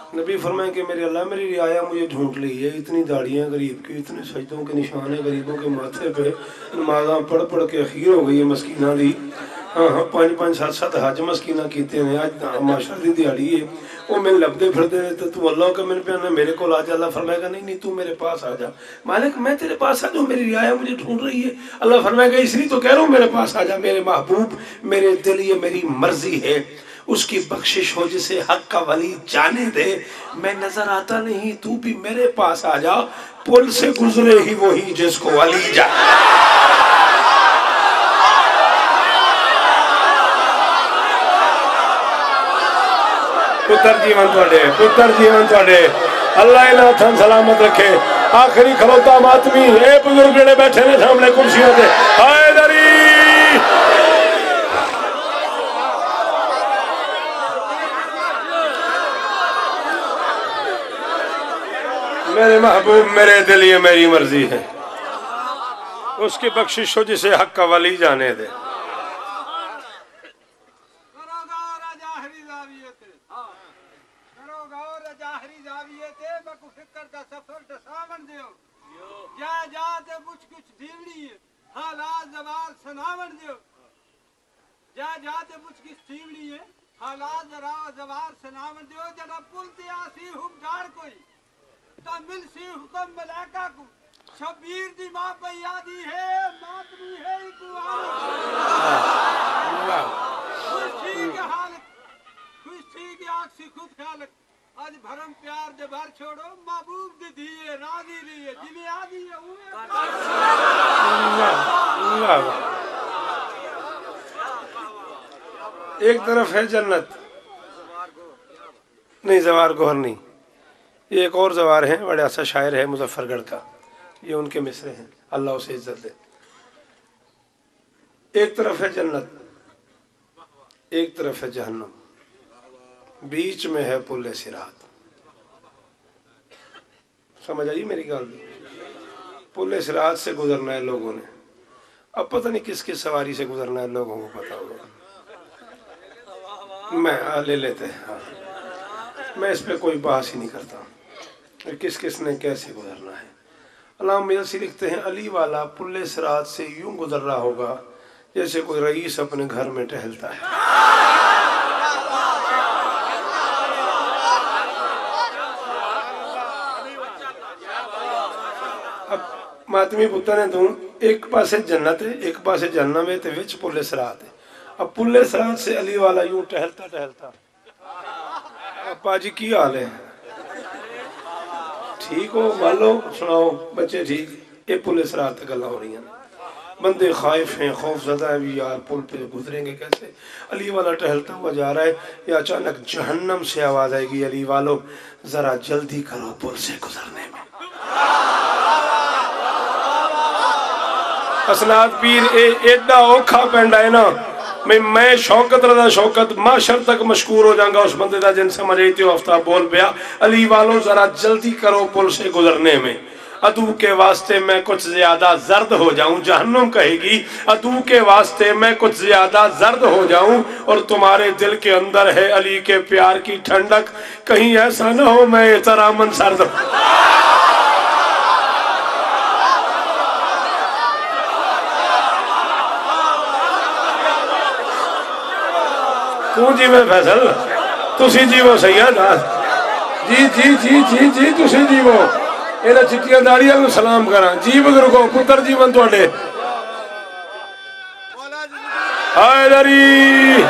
नबी फरमाए कि मेरे अल्लाह मेरी रियाया मुझे ढूंढ ली है, इतनी दाढ़ियाँ गरीब की, इतने सजदों के निशान है गरीबों के माथे पे, नमाजा पढ़ पढ़ के अखीर हो गई है मस्कीना दी। हाँ हाँ पाँच पाँच सत्त सत्त हज मस्कीना कीते ने अज माशर दी दिहाड़ी है। वो लभदे फिरदे ने तो तू अल्लाह का मैंने प्याना मेरे को आ जा। अल्लाह फरमाएगा, नहीं नहीं, तू मेरे पास आ जा। मालिक, मैं तेरे पास आ जाऊँ, मेरी रियाया मुझे ढूंढ रही है। अल्लाह फरमाएगा, इसलिए तो कह रहा हूँ, मेरे पास आ जा, मेरे महबूब, मेरे दिल, ये मेरी मर्ज़ी है। उसकी बख्शिश हो जिसे हक का वली जाने दे। मैं नज़र आता नहीं, तू भी मेरे पास आ जा। पुल से गुजरे ही वही जिसको वली जा। पुत्र जीवन थोड़े पुत्र जीवन थोड़े अल्लाह इन्हें हथन सलामत रखे। आखिरी खलोता मातमी, ए बुज़ुर्ग बैठे ने सामने कुर्सियों पे हाय दरी। मेरे महबूब, मेरे दिल ये मेरी मर्ज़ी है। उसकी बख्शिश हो जिसे हक का वली जाने दे। ते। हालात जरा जवार सनावन दियो जरा पुल ते आसी हुकदार कोई। ता मिल सी मलाका को शबीर दी माँ है मातमी है आज भरम प्यार दे बार छोड़ो महबूब दे दिए राज़ी लिए आदि है उन्हें एक तरफ़ है जन्नत नहीं जवार गोहर नहीं ये एक और जवार है, बड़े अच्छा शायर है मुजफ्फरगढ़ का। ये उनके मिसरे हैं, अल्लाह उसे इज़्ज़त दे। एक तरफ़ है जन्नत, एक तरफ़ है जहन्नम। बीच में है पुल सिरात। समझ आई मेरी गल? पुल सिरात से गुजरना है लोगों ने। अब पता नहीं किस किस सवारी से गुजरना है लोगों को पता होगा। मैं ले लेते हैं हाँ। मैं इस पे कोई बहस ही नहीं करता। कि किस किस ने कैसे गुजरना है। अल्लाह मियासी लिखते हैं, अली वाला पुल्ले सरात से यूँ गुजर रहा होगा, जैसे कोई रईस अपने घर में टहलता है। अब मातमी पुत्र ने तू एक पासे जन्नत है, एक पासे जहन्नम है, ते विच पुल्ले सरात है। अब पुल्ले सरात से अली वाला यूँ टहलता टहलता अब पाजी की हाल है? ठीक हो, मान लो, सुनाओ, बच्चे ठीक, ये पुलिस रात गल हो रही हैं। बंदे खाइफ हैं, खौफ ज़दा है भी यार पुल पे गुजरेंगे कैसे? अली वाला टहलता हुआ जा रहा है, या अचानक जहन्नम से आवाज़ आएगी, अली वालो, ज़रा जल्दी करो पुल से गुजरने में। असनाद पीर एडा औखा पेंड है ना? मैं मैं शौकत रदा शौकत माशर तक मशकूर हो जाऊँगा उस बंदे का जिन समझ आई थी हफ़्ता बोल पिया। अली वालों, जरा जल्दी करो पुल से गुजरने में। अदू के वास्ते मैं कुछ ज़्यादा जर्द हो जाऊँ, जहन्नुम कहेगी, अदू के वास्ते मैं कुछ ज़्यादा जर्द हो जाऊँ, और तुम्हारे दिल के अंदर है अली के प्यार की ठंडक, कहीं ऐसा ना हो मैं तरामन सर्द ਤੂੰ ਜਿਵੇਂ ਫੈਸਲ ਤੁਸੀਂ ਜੀਵੋ ਸੈਯਦ ਜੀ ਜੀ ਜੀ ਜੀ ਜੀ ਤੁਸੀਂ ਜੀਵੋ ਇਹਨਾਂ ਚਿੱਟੀਆਂ ਦਾੜੀਆਂ ਨੂੰ ਸਲਾਮ ਕਰਾਂ ਜੀ ਬਜ਼ੁਰਗੋ ਪੁੱਤਰ ਜੀਵਨ ਤੁਹਾਡੇ ਹਾਇਦਰੀ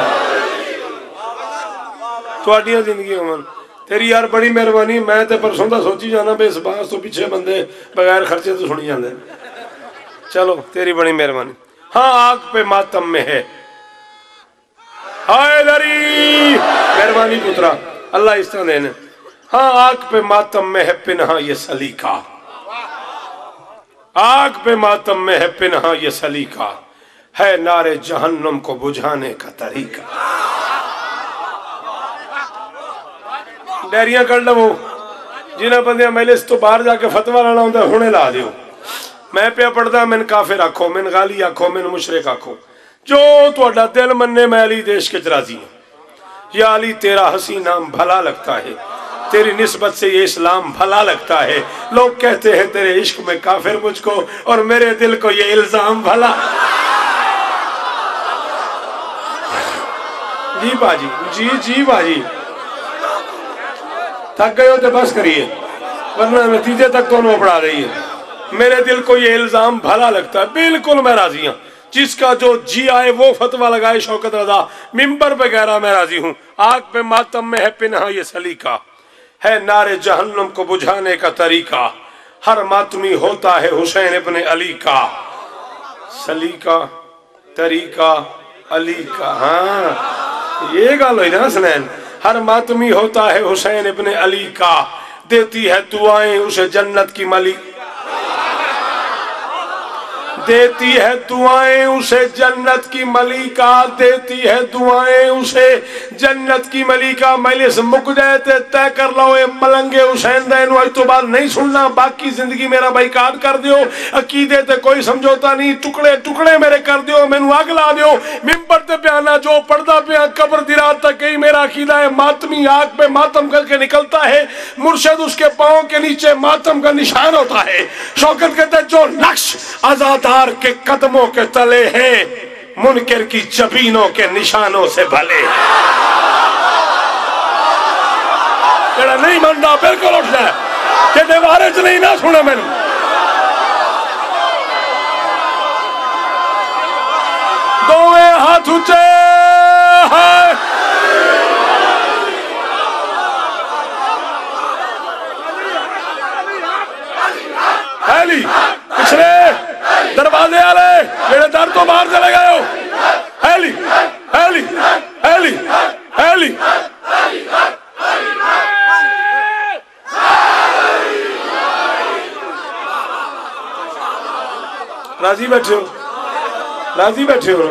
ਤੁਹਾਡੀਆਂ ਜ਼ਿੰਦਗੀਆਂ ਹੋਣ ਤੇਰੀ ਯਾਰ ਬੜੀ ਮਿਹਰਬਾਨੀ ਮੈਂ ਤੇ ਪਰਸੋਂ ਦਾ ਸੋਚੀ ਜਾਣਾ ਵੀ ਇਸ ਬਾਸ ਤੋਂ ਪਿੱਛੇ ਬੰਦੇ ਬਗੈਰ ਖਰਚੇ ਤੋਂ ਸੁਣੀ ਜਾਂਦੇ चलो तेरी बड़ी मेहरबानी हाँ आग पे मातम में है हाय दरी मेहरबानी पुत्रा अल्लाह इस तरह देने हाँ आग पे मातम में है पिनहा ये सलीका आग पे मातम में है पिनहा ये सलीका है नारे जहन्नम को बुझाने का तरीका ਡੈਰੀਆਂ ਕੱਢ ਲਵੋ ਜਿਨ੍ਹਾਂ ਬੰਦਿਆਂ ਮਹਿਲਿਸ ਤੋਂ ਬਾਹਰ ਜਾ ਕੇ ਫਤਵਾ ਲੈਣਾ ਹੁੰਦਾ ਹੁਣੇ ਲਾ ਦਿਓ ਮੈਂ ਪਿਆ ਪੜਦਾ ਮੈਨ ਕਾਫਿਰ ਆਖੋ ਮੈਨ ਗਾਲੀ ਆਖੋ ਮੈਨ ਮੁਸ਼ਰਿਕ ਆਖੋ जो थोड़ा दिल मन्ने, मैं अली देश के राज़ी हूँ। या अली, तेरा हसी नाम भला लगता है। तेरी नस्बत से ये इस्लाम भला लगता है। लोग कहते हैं, तेरे इश्क में काफिर मुझको, और मेरे दिल को ये इल्ज़ाम भला। जी बाजी, जी जी बाजी। थक गए हो तो बस करिए, वरना नतीजे तक दोनों पड़ा रही है मेरे दिल को ये इल्ज़ाम भला लगता है। बिल्कुल मैं राज़ी हूँ। जिसका जो जी आए, वो फतवा लगाए शौकत रजा। मिंबर पे कह रहा मैं राज़ी हूँ। आग पे मातम में है पिन्हा ये सलीका। है नारे जहन्नम को बुझाने का तरीका। हर मातमी होता है हुसैन अपने अली का। सलीका, तरीका अली का हाँ। ये गाल हुई ना सुनैन हर मातमी होता है हुसैन इब्ने अली का। देती है दुआएँ उसे जन्नत की मलिक। देती है दुआएँ उसे, जन्नत की मलिका देती है दुआएँ उसे। जन्नत की मलिका मैले से मुक जाए ते तय कर लो ए मलंगे हुसैन दैन आज तो बाद नहीं सुनना। बाकी ज़िंदगी मेरा बाइकाट कर दियो। अकीदे ते कोई समझौता नहीं। टुकड़े टुकड़े मेरे कर दियो। मैनू अग ला दियो। मिंबर ते बयाना जो पढ़दा पिया, कब्र दी रात तक कहीं मेरा अकीदा है। मातमी आग पे मातम करके निकलता है। मुर्शद उसके पाँव के नीचे मातम का निशान होता है। शौकत कहते जो नक्श आजादार के कदमों के तले हैं, मुनकर की जबीनों के निशानों से भले जेड़ा नहीं मनता बिल्कुल उठ जाए कि बारे च नहीं ना सुने मैनू। दोवें हाथ उच्चे है हैली पिछले दरवाजे वाले तो बाहर चले गए हो। हैली हैली हैली हैली। राज़ी बैठे हो, राज़ी बैठे हो।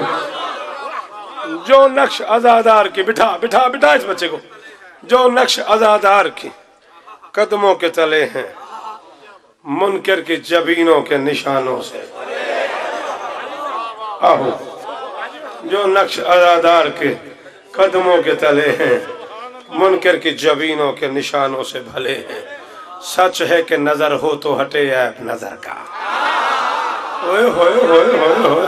जो नक्श आजादार की, बिठा बिठा बिठा इस बच्चे को। जो नक्श आजादार की, कदमों के तले हैं, मुनकर की जबीनों के निशानों से। आहो जो नक्श आजादार के कदमों के तले हैं मुनकर की जबीनों के निशानों से भले हैं सच है कि नजर हो तो हटे ऐप नजर का ओए होए होए होए होए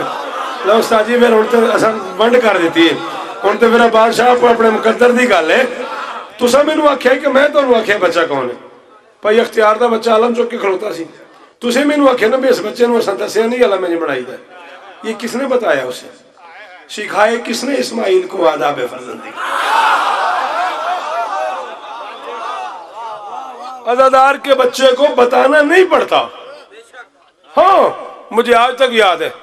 लो उस्ताद जी फिर हुन ते असां वंड कर ਦਿੱਤੀ ਹੈ ਹੁਣ ਤੇ ਮੇਰਾ ਬਾਦਸ਼ਾਹ ਕੋ ਆਪਣੇ ਮੁਕੱਦਰ ਦੀ ਗੱਲ ਹੈ ਤੁਸੀਂ ਮੈਨੂੰ ਆਖਿਆ ਕਿ ਮੈਂ ਤੁਹਾਨੂੰ ਆਖਿਆ ਬੱਚਾ ਕੌਣ ਹੈ ਭਾਈ ਅਖਤਿਆਰ ਦਾ ਬੱਚਾ ਆਲਮ ਚੁੱਕ ਕੇ ਖਲੋਤਾ ਸੀ ਤੁਸੀਂ ਮੈਨੂੰ ਆਖਿਆ ਨਾ ਵੀ ਇਸ ਬੱਚੇ ਨੂੰ ਅਸਾਂ ਦੱਸਿਆ ਨਹੀਂ ਆਲਮ ਇੰਜ ਬਣਾਈਦਾ ये किसने बताया उसे? सिखाए किसने इस्माइल को आदाब फर्जंदी अजादार के बच्चे को बताना नहीं पड़ता। हाँ मुझे आज तक याद है।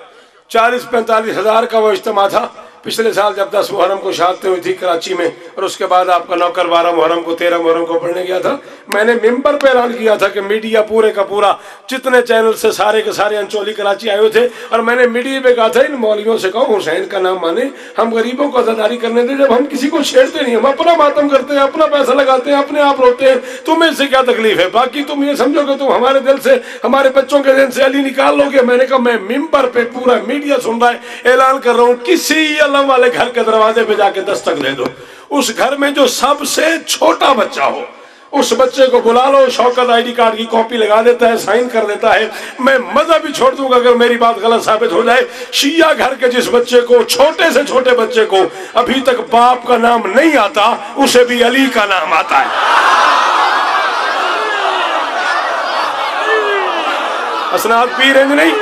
चालीस पैंतालीस हज़ार का वो इज्तम था। पिछले साल जब दस मुहर्रम को शहादतें हुई थी कराची में, और उसके बाद आपका नौकर बारह मुहर्रम को, तेरह मुहर्रम को पढ़ने गया था, मैंने मेंबर पे ऐलान किया था कि मीडिया पूरे का पूरा, जितने चैनल से सारे के सारे अंचोली कराची आए हुए थे, और मैंने मीडिया पे कहा था, इन मौलियों से कहो, हुसैन का नाम माने, हम गरीबों को आजादारी करने दे, जब हम किसी को छेड़ते नहीं, हम अपना मातम करते हैं, अपना पैसा लगाते हैं, अपने आप रोते हैं, तुम्हें इससे क्या तकलीफ़ है? बाकी तुम ये समझोगे तुम हमारे दिल से, हमारे बच्चों के दिल से अली निकाल लोगे। मैंने कहा, मैं मेंबर पे पूरा मीडिया सुन रहा है, ऐलान कर रहा हूँ, किसी अल्लाह वाले घर के दरवाजे पे जाके दस्तक दे दो। उस घर में जो सबसे छोटा बच्चा हो, उस बच्चे को बुला लो, शौकत आईडी कार्ड की कॉपी लगा देता है, साइन कर देता है। मैं मज़ा भी छोड़ दूँगा अगर मेरी बात गलत साबित हो जाए। शिया घर के जिस बच्चे को, छोटे से छोटे बच्चे को अभी तक बाप का नाम नहीं आता, उसे भी अली का नाम आता है। असनाद पीर है नहीं?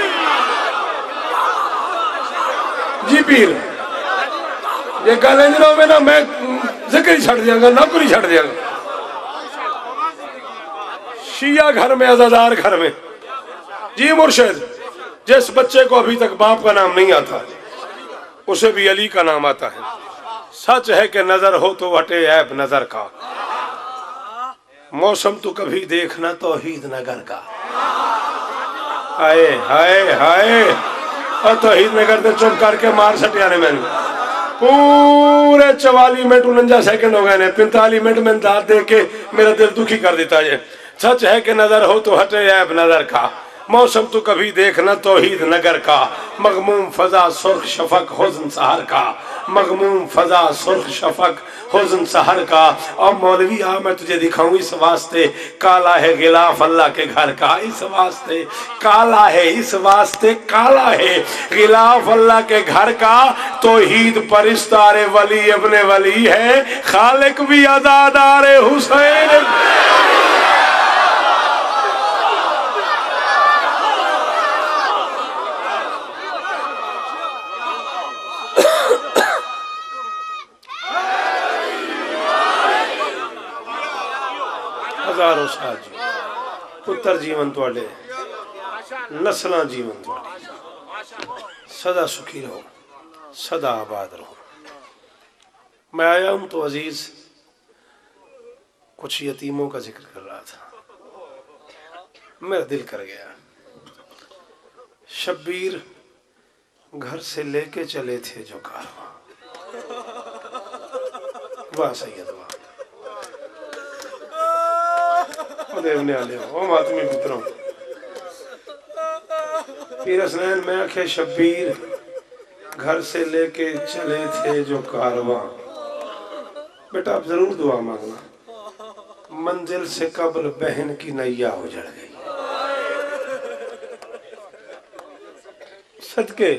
जी, पीर। ये गल इंज ना होवे ना मैं ज़िक्र ही छड़ दियांगा नौकरी छड़ दियांगा शिया घर में अजादार घर में। जी मुर्शद, जिस बच्चे को अभी तक बाप का नाम नहीं आता, उसे भी अली का नाम आता है। सच है कि नज़र हो तो हटे ऐप नज़र का। मौसम तो कभी देखना तौहीद नगर का। हाय हाय हाय। और तौहीद नगर ते चुप करके मार सटिया ने मैंने। पूरे चवालीस मिनट उनंजा सेकंड हो गए ने, पैंतालीस मिनट में दाद दे के मेरा दिल दुखी कर देता है। सच है कि नज़र हो तो हटे ऐब नज़र का मौसम तो कभी देखना तोहीद नगर का। मगमूम फजा, सुर्ख, शफक हुस्न सहर का। मगमूम फजा, सुर्ख, शफक हुस्न सहर का। और मौलवी, आ, मैं तुझे दिखाऊँ इस वास्ते, काला है गिलाफ अल्लाह के घर का। इस वास्ते, काला है, इस वास्ते काला है गिलाफ अल्लाह के घर का। तोहीद परिस्तारे वली अपने वली है, खालिक भी अदादार हुसैन। ਪੁੱਤਰ ਜੀਵਨ ਤੁਹਾਡੇ ਨਸਲਾਂ ਜੀਵਨ ਤੁਹਾਡੇ सदा सुखी रहो सदा आबाद रहो मैं आया हूं तो अजीज कुछ यतीमों का जिक्र कर रहा था मेरा दिल कर गया शब्बीर घर से लेके चले थे जो कारवा वाह सैयद देवने आले ओ मातमी पुत्रों पीर हसनैन मैं आखे शब्बीर घर से लेके चले थे जो कारवां बेटा आप ज़रूर दुआ मांगना मंजिल से कबल बहन की नैया उजड़ गई सदके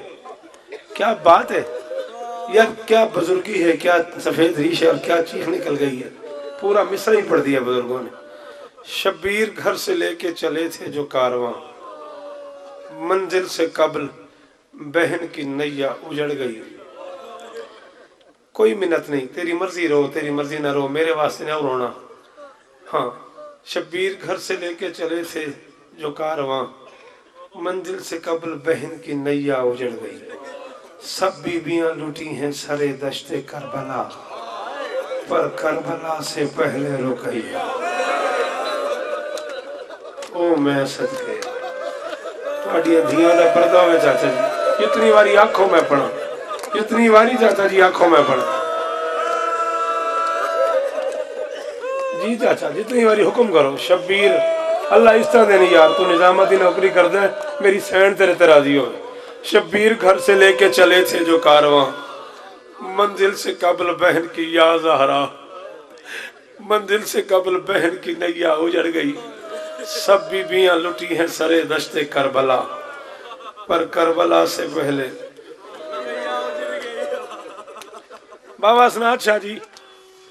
क्या बात है यार क्या बुजुर्गी है क्या सफ़ेद रीश है और क्या चीख निकल गई है पूरा मिसरा ही पढ़ दिया बुज़ुर्गों ने शब्बीर घर से लेके चले थे जो कारवां। मंजिल से कबल बहन की नैया उजड़ गई। कोई मिन्नत नहीं, तेरी मर्ज़ी रो तेरी मर्ज़ी ना रहो, मेरे वास्ते ना रोना। हाँ शब्बीर घर से लेके चले थे जो कारवां। मंजिल से कबल बहन की नैया उजड़ गई। सब बीबियाँ लुटी हैं सरे दश्ते करबला। पर करबला से पहले रुकैया ओ मैं सदके ਤੁਹਾਡੀਆਂ ਧੀਆਂ ਦਾ ਪਰਦਾ ਹੋਵੇ ਚਾਚਾ ਜੀ ਕਿਤਨੀ ਵਾਰੀ ਆਖੋ ਮੈਂ ਪੜਾ कितनी वारी चाचा जी आंखों में पड़ा जी चाचा जितनी बारी हुक्म करो शब्बीर अल्लाह इस तरह देनी यार तू निजामती नौकरी कर दे मेरी सैन तेरे ते राजी हो शब्बीर घर से लेके चले थे जो कारवां मंजिल से कबल बहन की या जहरा मंजिल से कबल बहन की नैया उजड़ गई सब बीबियां लुटी हैं सरे दश्ते करबला पर करबला से पहले ਬਾਬਾ ਸਨਾਤ ਸ਼ਾਹ ਜੀ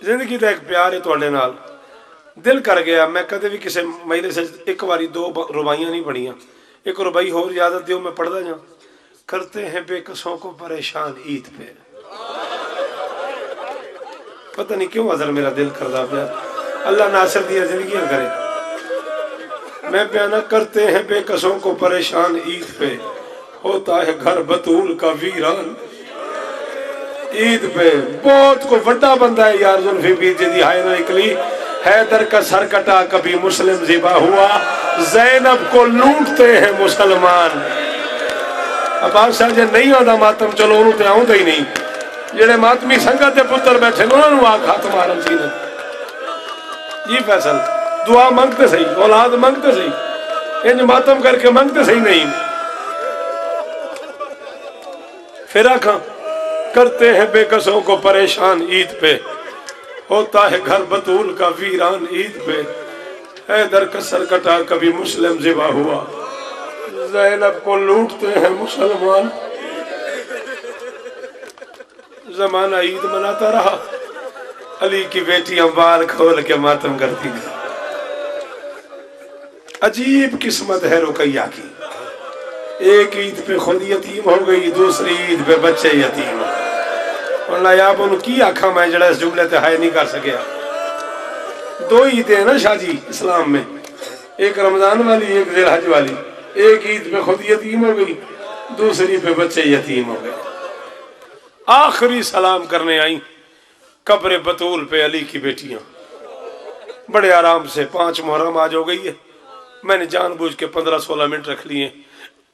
ਜ਼ਿੰਦਗੀ ਦਾ ਇੱਕ ਪਿਆਰ ਹੈ ਤੁਹਾਡੇ ਨਾਲ ਦਿਲ ਕਰ ਗਿਆ ਮੈਂ ਕਦੇ ਵੀ ਕਿਸੇ ਮਹਿਲੇ ਸੇ ਇੱਕ ਵਾਰੀ ਦੋ ਬ- ਰੁਬਾਈਆਂ ਨਹੀਂ ਪੜੀਆਂ ਇੱਕ ਰੁਬਾਈ ਹੋਰ ਇਜਾਜ਼ਤ ਦਿਓ ਮੈਂ ਪੜਦਾ ਜਾ करते हैं बेकसों को परेशान ईद पे पता नहीं क्यों अजर मेरा दिल करदा पिया अल्लाह नासिर दिया जिंदगी करे मैं बयाना करते हैं बेकसों को परेशान ईद पे। होता है घर बतूल का वीरान। ईद पे बहुत को बड़ा बंदा है यार जुल्फी बीज दी निकली हैदर का सर कटा कभी मुस्लिम जिबा हुआ। जैनब को लूटते हैं मुसलमान। अब आप साहब जो नहीं आता मातम, चलो उन्होंने आऊँ ही नहीं। जेडे मातमी संगत के पुत्र बैठे उन्होंने आख हाथ मारन जी फैसल। दुआ मांगते सही, औलाद मांगते सही इंज मातम करके मांगते सही नहीं। फिर आखा, करते हैं बेकसों को परेशान ईद पे, होता है घर बतूल का वीरान ईद पे। है दर कसर कटा कभी मुस्लिम जिबा हुआ। जैनब को लूटते हैं मुसलमान। जमाना ईद मनाता रहा। अली की बेटियाँ बाल खोल के मातम करती थी अजीब किस्मत है रुकैया की। एक ईद पे खुद यतीम हो गई, दूसरी ईद पे बच्चे यतीम। आप उनकी आखा मैं जड़ा इस जुमले ते नहीं कर सकिया दो ईदें ना शाहजी, इस्लाम में। एक रमज़ान वाली, एक हज वाली। एक ईद पे खुद यतीम हो गई, दूसरी पे बच्चे यतीम हो गए। आखिरी सलाम करने आई, कब्र बतूल पे अली की बेटियाँ। बड़े आराम से पाँच मुहर्रम आज हो गई है। मैंने जानबूझ के पंद्रह सोलह मिनट रख लिए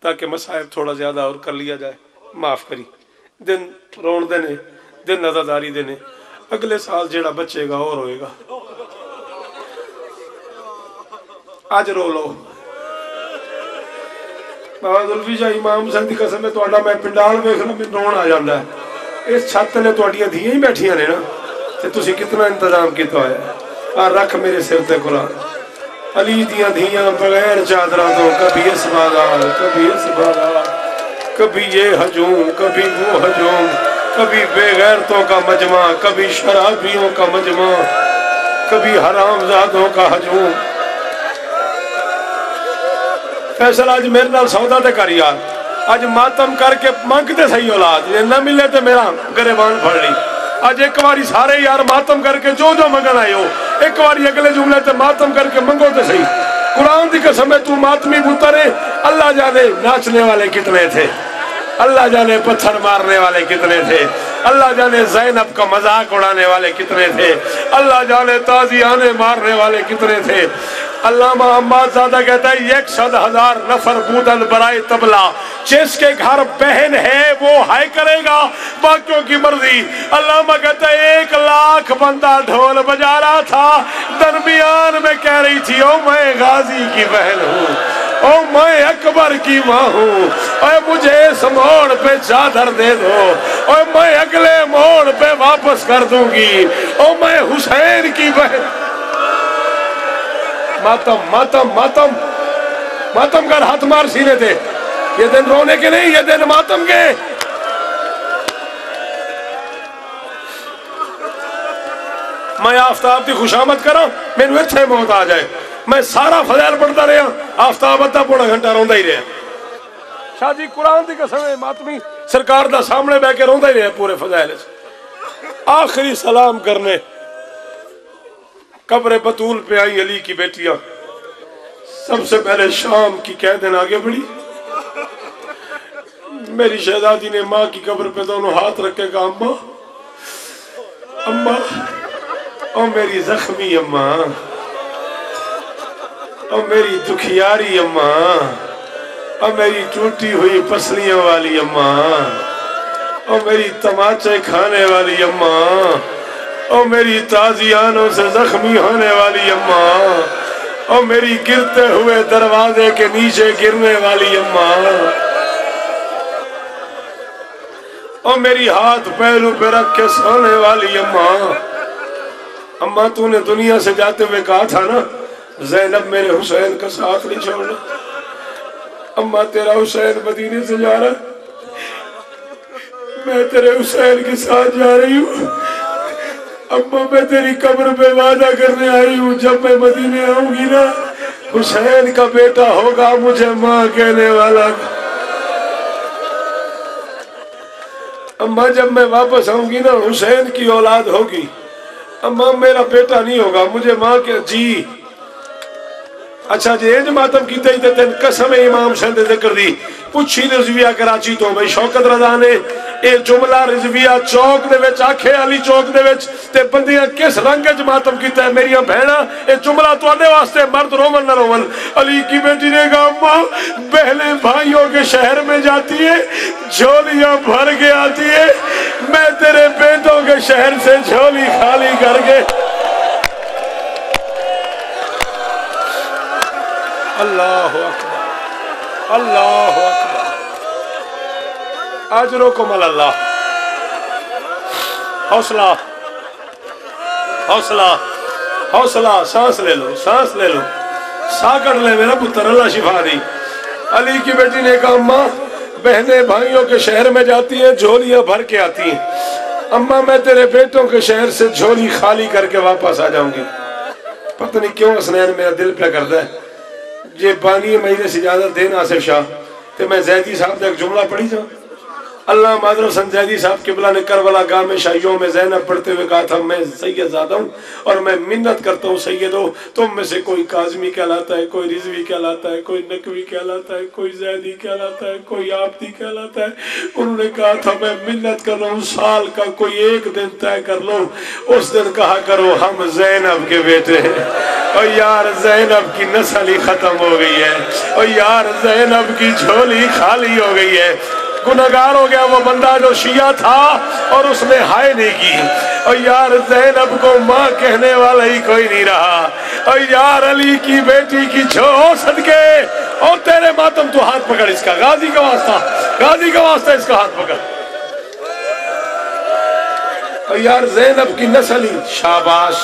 ताकि मसायब थोड़ा ज्यादा और कर लिया जाए माफ करी दिन रोन देने दिन नजरदारी देने अगले साल जेड़ा बचेगा और होएगा आज रो लो ਬਾਬਾ ਜ਼ੁਲਫੀ ਸ਼ਾਹ ਇਮਾਮ ਸਾਹਿਬ ਦੀ ਕਸਮ ਹੈ ਤੁਹਾਡਾ ਮੈਂ ਪਿੰਡਾਲ ਵੇਖਣਾ ਮੈਨੂੰ ਰੋਣ ਆ ਜਾਂਦਾ ਹੈ ਇਸ ਛੱਤ ਨੇ ਤੁਹਾਡੀਆਂ ਧੀਆਂ ਹੀ ਬੈਠੀਆਂ ਨੇ ਨਾ ਤੇ ਤੁਸੀਂ ਕਿੰਨਾ ਇੰਤਜ਼ਾਮ ਕੀਤਾ ਹੋਇਆ ਆ ਰੱਖ ਮੇਰੇ ਸਿਰ ਤੇ ਕੁਰਾਨ ਅਲੀ ਦੀਆਂ ਧੀਆਂ ਬਗੈਰ ਚਾਦਰਾਂ ਤੋਂ ਕਭੀ ਇਸ ਬਾਗਾਨ ਕਭੀ ਇਸ ਬਾਗਾਨ ਕਭੀ ਇਹ ਹਜੂਮ ਕਭੀ ਉਹ ਹਜੂਮ ਕਭੀ ਬੇਗੈਰਤੋਂ ਦਾ ਮਜਮਾ ਕਭੀ ਸ਼ਰਾਬੀਆਂ ਦਾ ਮਜਮਾ ਕਭੀ ਹਰਾਮਜ਼ਾਦੋਂ ਦਾ ਹਜੂਮ ਫੈਸਲਾ ਅੱਜ ਮੇਰੇ ਨਾਲ ਸੌਦਾ ਤੇ ਕਰ ਯਾਰ ਅੱਜ ਮਾਤਮ ਕਰਕੇ ਮੰਗਦੇ ਸਹੀ ਔਲਾਦ ਜੇ ਨਾ ਮਿਲੇ ਤੇ ਮੇਰਾ ਗਰੇਬਾਨ ਫੜ ਲਈ आज एक बारी सारे यार मातम करके जो जो मंगन हो, एक बारी अगले जुमले ते मातम करके मंगो ते सही। कुरान की कसम है, तू मातमी पुत्र है, अल्लाह जाने नाचने वाले कितने थे, अल्लाह जाने पत्थर मारने वाले कितने थे, अल्लाह जाने जैनब का मज़ाक उड़ाने वाले कितने थे, अल्लाह जाने ताजियाने मारने वाले कितने थे ज़्यादा कहता है, एक सद हज़ार नफर बूदन बराए तबला। जिसके घर बहन है, वो हाय करेगा। बाकियों की मर्ज़ी। अल्लामा कहता है, एक लाख बंदा ढोल बजा रहा था। दरमियान में कह रही थी, ओ मैं गाजी की बहन हूँ। ओ मैं अकबर की माँ हूँ। और मुझे इस मोड़ पे चादर दे दो। और मैं अगले मोड़ पे वापस कर दूँगी। ओ मैं हुसैन की बहन मातम मातम मातम। मातम कर हाथ मार सीने थे ये दिन रोने के नहीं, ये दिन मातम के। मैं आफ्ताब की खुशामद करा, मैनू इतने मौत आ जाए। मैं सारा फजैल पढ़ता रहा, आफ्ताब अद्धा पौना घंटा रोंदा ही रहा। शाह जी, कुरान की कसम है, मातमी, सरकार का सामने बह के रोंदा ही रहा पूरे फजैल आखिरी सलाम करने कब्र बतूल पे आई अली की बेटियाँ। सबसे पहले शाम की कह दिन आगे बढ़ी। मेरी शहजादी ने माँ की कब्र पे दोनों हाथ रखे कहा अम्मा। अम्मा, ओ मेरी जख्मी अम्मा। ओ मेरी दुखियारी अम्मा। ओ मेरी टूटी हुई पसलियों वाली अम्मा। ओ मेरी तमाचे खाने वाली अम्मा। ओ मेरी ताजियानों से जख्मी होने वाली अम्मा। ओ मेरी गिरते हुए दरवाजे के नीचे गिरने वाली अम्मा। ओ मेरी हाथ पैरों पे रख के सोने वाली अम्मा। अम्मा, तूने दुनिया से जाते हुए कहा था ना, जैनब मेरे हुसैन का साथ नहीं छोड़ना। अम्मा, तेरा हुसैन मदीने से जा रहा मैं तेरे हुसैन के साथ जा रही हूँ। अम्मा, मैं तेरी कब्र पे वादा करने आई हूँ। जब मैं मदीने आऊँगी ना, हुसैन का बेटा होगा मुझे माँ कहने वाला। अम्मा, जब मैं वापस आऊँगी ना, हुसैन की औलाद होगी। अम्मा, मेरा बेटा नहीं होगा, मुझे माँ के जी। अच्छा जी इंज मातम की ते तेन कसम इमाम शहद जिक्र दी पुछी रिजविया कराची तो भाई शौकत रजा ने ਇਹ ਜੁਮਲਾ ਰਿਜ਼ਵੀਆ ਚੌਕ ਦੇ ਵਿੱਚ ਆਖੇ ਅਲੀ ਚੌਕ ਦੇ ਵਿੱਚ ਤੇ ਬੰਦੀਆਂ ਕਿਸ ਰੰਗ ਚ ਮਾਤਮ ਕੀਤਾ ਹੈ ਮੇਰੀਆਂ ਭੈਣਾਂ ਇਹ ਜੁਮਲਾ ਤੁਹਾਡੇ ਵਾਸਤੇ मर्द रोमन न रोमन अली की बेटी ने कहा अम्मा पहले भाइयों के शहर में जाती है झोलियां भर के आती है मैं तेरे बेटों के शहर से झोली खाली करके अल्लाह अल्लाह अकबर अजरो कुमल अल्लाह हौसला हौसला हौसला सांस ले लो सांस ले लो सा ले मेरा पुत्र अल्लाह शिफा दी अली की बेटी ने कहा अम्मा बहनें भाइयों के शहर में जाती हैं झोलियाँ भर के आती हैं अम्मा मैं तेरे बेटों के शहर से झोली खाली करके वापस आ जाऊँगी पता नहीं क्यों हसनैन मेरा दिल पे करता है जे बानी महीने से ज़्यादा देन आसिफ शाह तो मैं जैदी साहब का एक जुमला पढ़ी जाऊँ अल्लाह मादर संजैदी साहब, किबला ने करबला गाह में शाइयों में जैनब पढ़ते हुए कहा था, मैं सैयद ज़्यादा हूँ और मैं मिन्नत करता हूँ, सैयद हो। तुम में से कोई काजमी कहलाता है, कोई रिजवी कहलाता है, कोई नकवी कहलाता है, कोई जैदी कहलाता है, कोई आपदी कहलाता है। उन्होंने कहा था, मैं मिन्नत कर रहा हूँ, साल का कोई एक दिन तय कर लो। उस दिन कहा करो, हम जैनब के बेटे हैं। और यार, जैनब की नस्ल ही खत्म हो गई है। और यार, जैनब की झोली खाली हो गई है। गुनहगार हो गया वो बंदा जो शिया था और उसने हाय नहीं की। और यार, जैनब को माँ कहने वाला ही कोई नहीं रहा। और यार, अली की बेटी की छो सदके। और तेरे मातम, तू हाथ पकड़ इसका। गाजी का वास्ता। गाजी का वास्ता इसका हाथ पकड़। और यार, जैनब की नस्ल ही शाबाश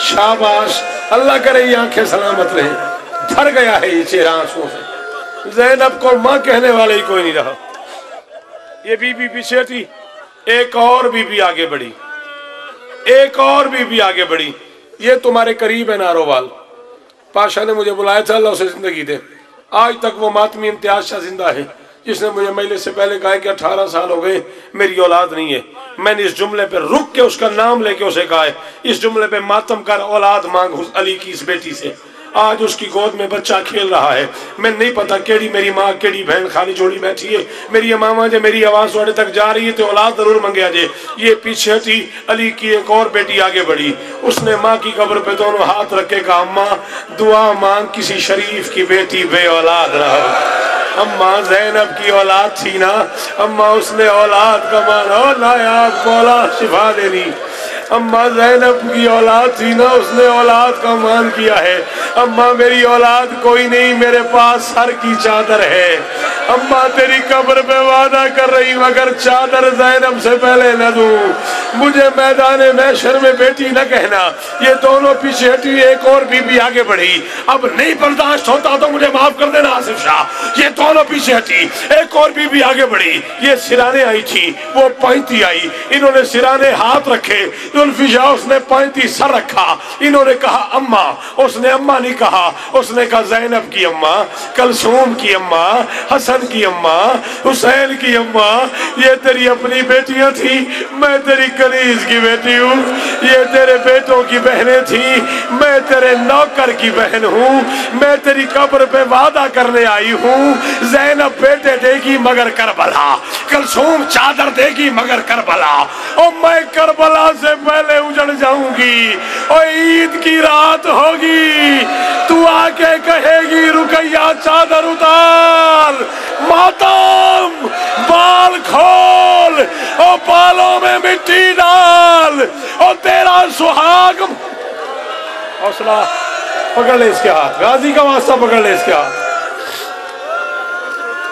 शाबाश। अल्लाह करे, ये आँखें सलामत रहे। भर गया है ये चेहरा आंसुओं से। जैनब को माँ कहने वाला ही कोई नहीं रहा। ये बीबी पीछे थी, एक और बीबी आगे बढ़ी, एक और बीबी आगे बढ़ी। ये तुम्हारे करीब है नारोवाल। पाशा ने मुझे बुलाया था, अल्लाह उसे ज़िंदगी दे। आज तक वो मातमी इम्तियाज़ शाह ज़िंदा है, जिसने मुझे महीने से पहले कहा कि अठारह साल हो गए, मेरी औलाद नहीं है। मैंने इस जुमले पे रुक के उसका नाम लेके उसे कहा इस जुमले पे मातम कर औलाद मांग अली की इस बेटी से। आज उसकी गोद में बच्चा खेल रहा है। मैं नहीं पता केड़ी मेरी माँ, केड़ी बहन खाली जोड़ी बैठी है। मेरी मामा जे मेरी आवाज़ थोड़े तक जा रही है तो औलाद ज़रूर मंगे जे ये पीछे थी अली की एक और बेटी आगे बढ़ी। उसने माँ की कब्र पे दोनों हाथ रखे, कहा, अम्मा, दुआ मांग किसी शरीफ की बेटी बे औलाद रहो अम्मा, जैनब की औलाद थी ना? अम्मा, उसने औलाद का माना शिफा देनी। अम्मा जैनब की औलाद थी ना, उसने औलाद का मान किया है। अम्मा, मेरी औलाद कोई नहीं, मेरे पास सर की चादर है। अम्मा, तेरी कब्र पे वादा कर रही, मगर चादर जैनब से पहले न दू। मुझे मैदान मैशर में बेटी न कहना। ये दोनों पीछे हटी, एक और बीबी आगे बढ़ी। अब नहीं बर्दाश्त होता तो मुझे माफ़ कर देना, आसिफ शाह। ये दोनों पीछे हटी, एक और बीबी आगे बढ़ी। ये सिराने आई थी, वो पैंती आई। इन्होंने सिराने हाथ रखे जुल्फिशा उसने पैंती सर रखा। इन्होंने कहा, अम्मा। उसने अम्मा नहीं कहा। उसने कहा, जैनब की अम्मा, कलसूम की अम्मा, हसन की अम्मा, हुसैन की अम्मा, ये तेरी अपनी बेटियाँ थी, मैं तेरी कलीज की बेटी हूँ, ये तेरे बेटों की बहनें थी, मैं तेरे नौकर की बहन हूँ, मैं तेरी कब्र पे वादा करने आई हूँ, जैनब बेटे देगी मगर करबला, कलसूम चादर देगी मगर करबला, और मैं करबला से पहले उजड़ जाऊँगी। और ईद की रात होगी। तू आके कहेगी, रुकैया, चादर उतार। मातम, बाल खोल। और बालों में मिट्टी डाल। और तेरा सुहाग हौसला, पकड़ ले इसके हाथ। गाजी का वास्ता पकड़ ले इसके हाथ।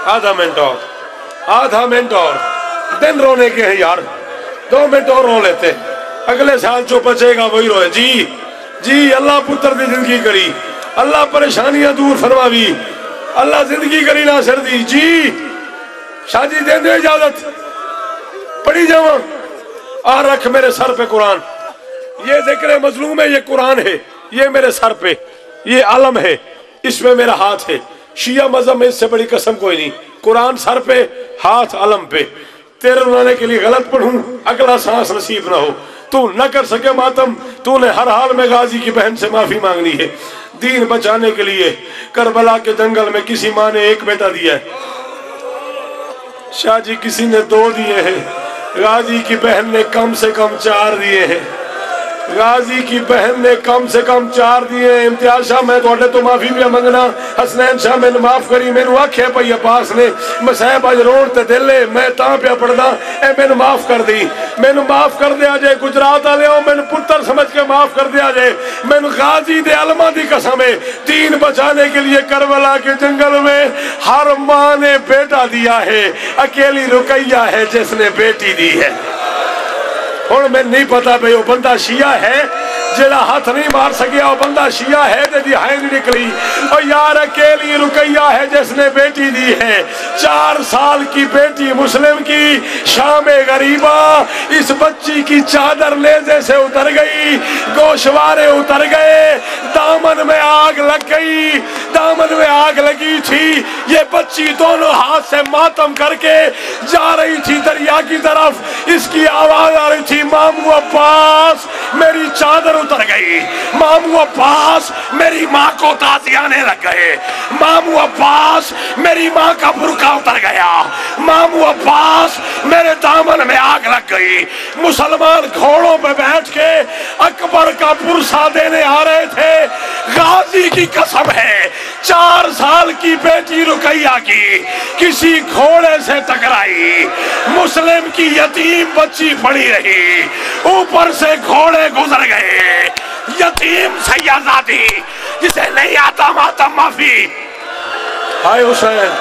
आधा मिनट और। आधा मिनट और। दिन रोने के हैं यार। दो मिनट और रो लेते अगले साल जो बचेगा वही रोए। जी जी, अल्लाह पुत्र की ज़िंदगी करी। अल्लाह परेशानियाँ दूर फरमावी। अल्लाह ज़िंदगी करी ना सर दी। जी, शादी दे दो इजाज़त। पढ़ी जावा। आ रख मेरे सर पे कुरान। ये ज़िक्र मजलूम है, ये कुरान है। ये मेरे सर पे। ये आलम है। इसमें मेरा हाथ है। शिया मज़हब में इससे बड़ी कसम कोई नहीं। कुरान सर पे, हाथ अलम पे। तेरे रुलाने के लिए गलत पढ़ू। अगला सांस नसीब ना हो। तू न कर सके मातम, तूने हर हाल में गाजी की बहन से माफ़ी मांगनी है। दीन बचाने के लिए करबला के जंगल में किसी माँ ने एक बेटा दिया है। शाह जी, किसी ने दो दिए हैं। गाजी की बहन ने कम से कम चार दिए हैं। गाजी की बहन ने कम से कम चार दिए, इम्तियाज़ शाह, मैं थोड़े तो माफ़ी भी मंगना। हसनैन शाह, मैंने माफ़ करी, मैनू आखे भाई अब्बास ने। मैं साहब अज रोन ते दिल है, मैं ता पे पढ़दा ए मैनू माफ़ कर दी। मैनू माफ़ कर दिया जे, गुजरात वाले मैनू पुत्र समझ के माफ़ कर दिया जे। मैनू गाजी दे अलमा दी कसम है, दीन बचाने के लिए करबला के जंगल में हर माँ ने बेटा दिया है, अकेली रुकैया है जिसने बेटी दी है। ਹੁਣ ਮੈਨੂੰ ਨਹੀਂ ਪਤਾ ਬਈ ਉਹ ਬੰਦਾ ਸ਼ੀਆ ਹੈ जेड़ा हाथ नहीं मार सकिया वो बंदा शिया है ते दी है नहीं निकली और यार अकेली रुकैया है जिसने बेटी दी है चार साल की बेटी मुस्लिम की शाम गरीबा इस बच्ची की चादर लेजे से उतर गई गोशवारे उतर गए दामन में आग लग गई दामन में आग लगी थी ये बच्ची दोनों हाथ से मातम करके जा रही थी दरिया की तरफ इसकी आवाज आ रही थी मामू अब्बास, मेरी चादर उतर गई। मामू अब्बास, मेरी माँ को ताजियाने लग गए। मामू अब्बास, मेरी माँ का बुरका उतर गया। मामू अब्बास, मेरे दामन में आग लग गई। मुसलमान घोड़ों पे बैठ के अकबर का पुरसा देने आ रहे थे। गाजी की कसम है चार साल की बेटी रुकैया की, किसी घोड़े से टकराई। मुस्लिम की यतीम बच्ची पड़ी रही, ऊपर से घोड़े गुजर गए। यतीम सैयाजादी जिसे नहीं आता माता माफ़ी। हाय हुसैन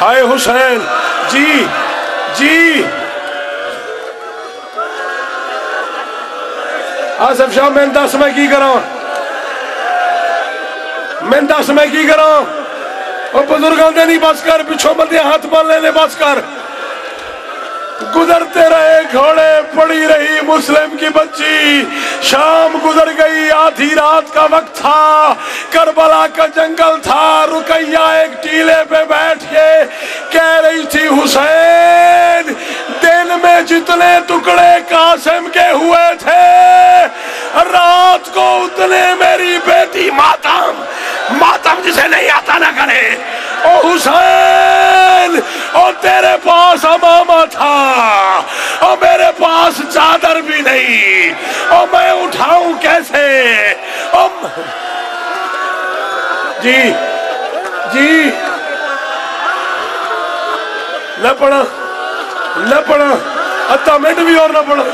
हाय हुसैन, जी जी। आसफ शाह मैं दस मैं की करा मैं दस मैं की करा? और बुज़ुर्गों ने नहीं, बस कर, पिछों बंदे हाथ मान लेने बस कर। गुजरते रहे, घोड़े पड़ी रही मुस्लिम की बच्ची। शाम गुजर गई, आधी रात का वक्त था। करबला का जंगल था, रुकैया एक टीले पे बैठ के कह रही थी, हुसैन दिन में जितने टुकड़े कासिम के हुए थे, रात को उतने मेरी बेटी मातम मातम जिसे नहीं आता ना करे। ओ हुसैन, ओ तेरे पास अमामा था। और मेरे पास चादर भी नहीं। और मैं उठाऊं कैसे? ओ जी जी। न पढ़ा अद्धा मिनट भी और पढ़ा